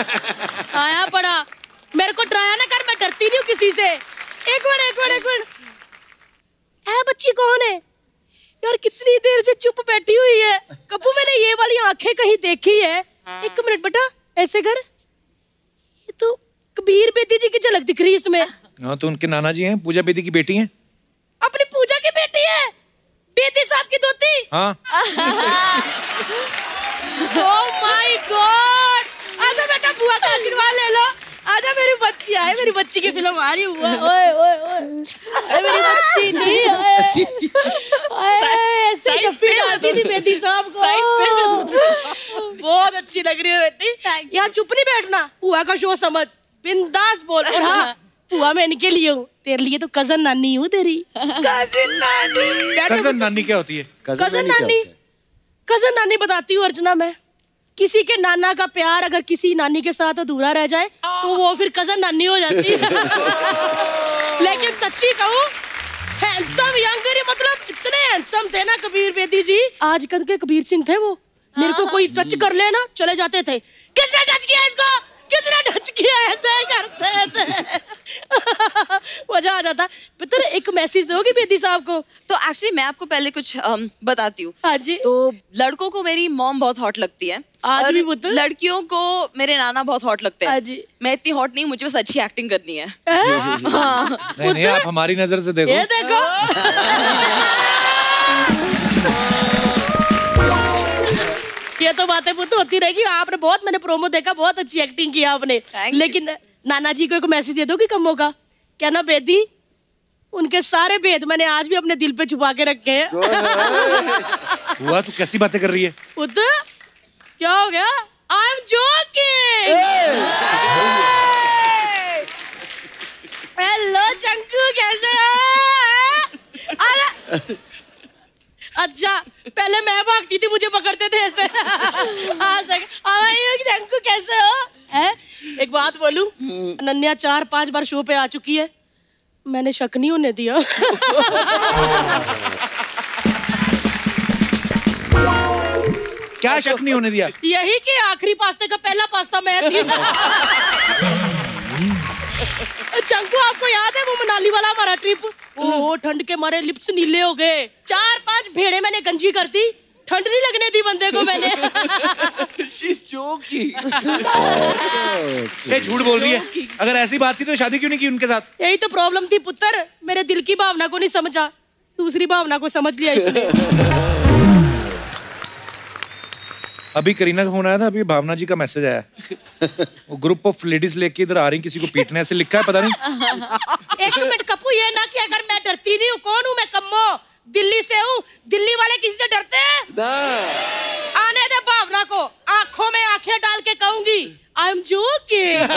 आया पड़ा। मेरे को डराया ना कर मैं डरती नहीं हूँ किसी से। एक मिनट एक मिनट एक मिनट। है बच्ची कौन है? यार कितनी देर से चुप बैठी हुई है? कपू मैंने ये वाली आँखें कहीं देखी है। एक मिनट बेटा ऐसे कर। ये तो कबीर बेटी जी की झलक दिख रही है इसमें। हाँ तो उनके नाना जी हैं पूजा बेदी की बेटी हैं। अपनी पूजा की बेटी है? बेटी साहब की दोती? हाँ। ओह माय गॉड आजा बेटा बुआ का आशीर्वाद ले लो। आजा मेरी बच्ची आए मेरी बच्ची की फ़िल्म आ रही हुआ ओए ओए ओए। अरे मेरी बच्ची नहीं आए। आए ऐसे जफ्फी डालती थी बेटी साहब को। बहुत अच्छी लग रही है बेटी। यहाँ चुप नहीं बैठना। बुआ का शो समझ। बिंदास बोल। और हाँ बुआ मैं इनके लिए हूँ। तेरे लिए तो कज़न नानी हूँ तेरी। कज़न नानी। कज़न नानी क्या होती है? कज़न नानी कज़न नानी बताती हूँ अर्चना मैं। किसी के नाना का प्यार अगर किसी नानी के साथ अधूरा रह जाए तो वो फिर कज़न नानी हो जाती है। लेकिन सच्ची कहूँ हैंडसम यंगर मतलब इतने हैंडसम थे ना कबीर बेदी जी। आज कल के कबीर सिंह थे वो। मेरे को कोई टच कर लेना चले जाते थे। किसने टच किया इसको? किसने टच किया ऐसे करते थे मज़ा आ जाता। पुत्र एक मैसेज दोगी बेदी साहब को? तो एक्चुअली मैं आपको पहले कुछ अम, बताती हूँ। हाँ जी। तो लड़कों को मेरी मॉम बहुत हॉट लगती है। आज भी पुत्र? लड़कियों को मेरे नाना बहुत हॉट लगते हाँ। हैं जी। मैं इतनी हॉट नहीं मुझे बस अच्छी एक्टिंग करनी है। हाँ। नहीं नहीं आप हमारी नज़र से देखो। ये देखो। ये तो बातें पुत्र होती रहेगी। आपने बहुत मैंने प्रोमो देखा बहुत अच्छी एक्टिंग की आपने। लेकिन नाना जी को एक मैसेज दे दो कि कमो का। क्या ना बेदी? उनके सारे भेद मैंने आज भी अपने दिल पे छुपा के रखे हैं। हुआ तू कैसी बातें कर रही है? पुत्र क्या हो गया? आई एम जोकिंग हेलो चंकू कैसे हो? अच्छा पहले मैं भागती थी मुझे पकड़ते थे ऐसे। आज तक कैसे हो? है? एक बात बोलूँ? अनन्या चार पाँच बार शो पे आ चुकी है। मैंने शक नहीं होने दिया। क्या शक नहीं होने दिया? यही कि आखिरी पास्ते का पहला पास्ता मैं थी चंकू आपको याद है वो मनाली वाला हमारा ट्रिप ओ ठंड के मारे लिप्स नीले हो गए। चार पाँच भेड़े मैंने गंजी कर दी। ठंड नहीं लगने दी बंदे को मैंने। ये झूठ बोल रही है। अगर ऐसी बात थी तो शादी क्यों नहीं की उनके साथ? यही तो प्रॉब्लम थी पुत्र। मेरे दिल की भावना को नहीं समझा। दूसरी भावना को समझ लिया इसने। अभी करीना का फ़ोन आया था अभी भावना जी का मैसेज आया। वो ग्रुप ऑफ़ लेडीज़ लेके इधर आ रही किसी को पीटने ऐसे लिखा है पता नहीं। एक मिनट कपू ये ना कि अगर मैं डरती नहीं हूँ कौन हूँ मैं कम्मो? दिल्ली से हूँ। दिल्ली वाले किसी से डरते हैं? आने दे भावना को। आँखों में आँखें डाल के कहूँगी आई एम जोकिंग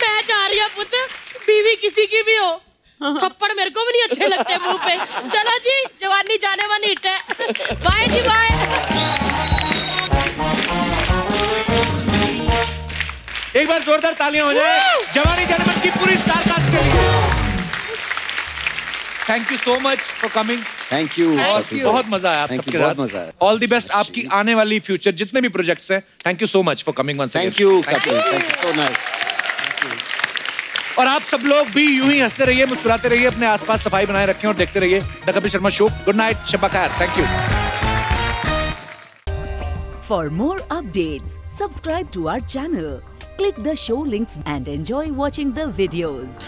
मैं जा रही हूँ पुत्र। बीवी किसी की भी हो। थप्पड़ मेरे को भी नहीं अच्छे लगते मुँह पे। चलो जी जवानी जाने वाली हिट है। बाय जी बाय एक बार जोरदार तालियाँ हो जाए। जवानी जनमन की पूरी स्टार कास्ट के लिए। Thank you so much for coming thank you बहुत मज़ा आया आप सबके साथ। मज़ा आया। ऑल द बेस्ट आपकी आने वाली फ्यूचर जितने भी प्रोजेक्ट्स हैं। Thank you so much for coming once thank you Kapil thank you so nice और आप सब लोग भी यूँ ही हँसते रहिए, मुस्कुराते रहिए, अपने आसपास सफ़ाई बनाए रखें और देखते रहिए the Kapil Sharma show. Good night शबाखैर thank you for more update subscribe to our channel click the show links and enjoy watching the videos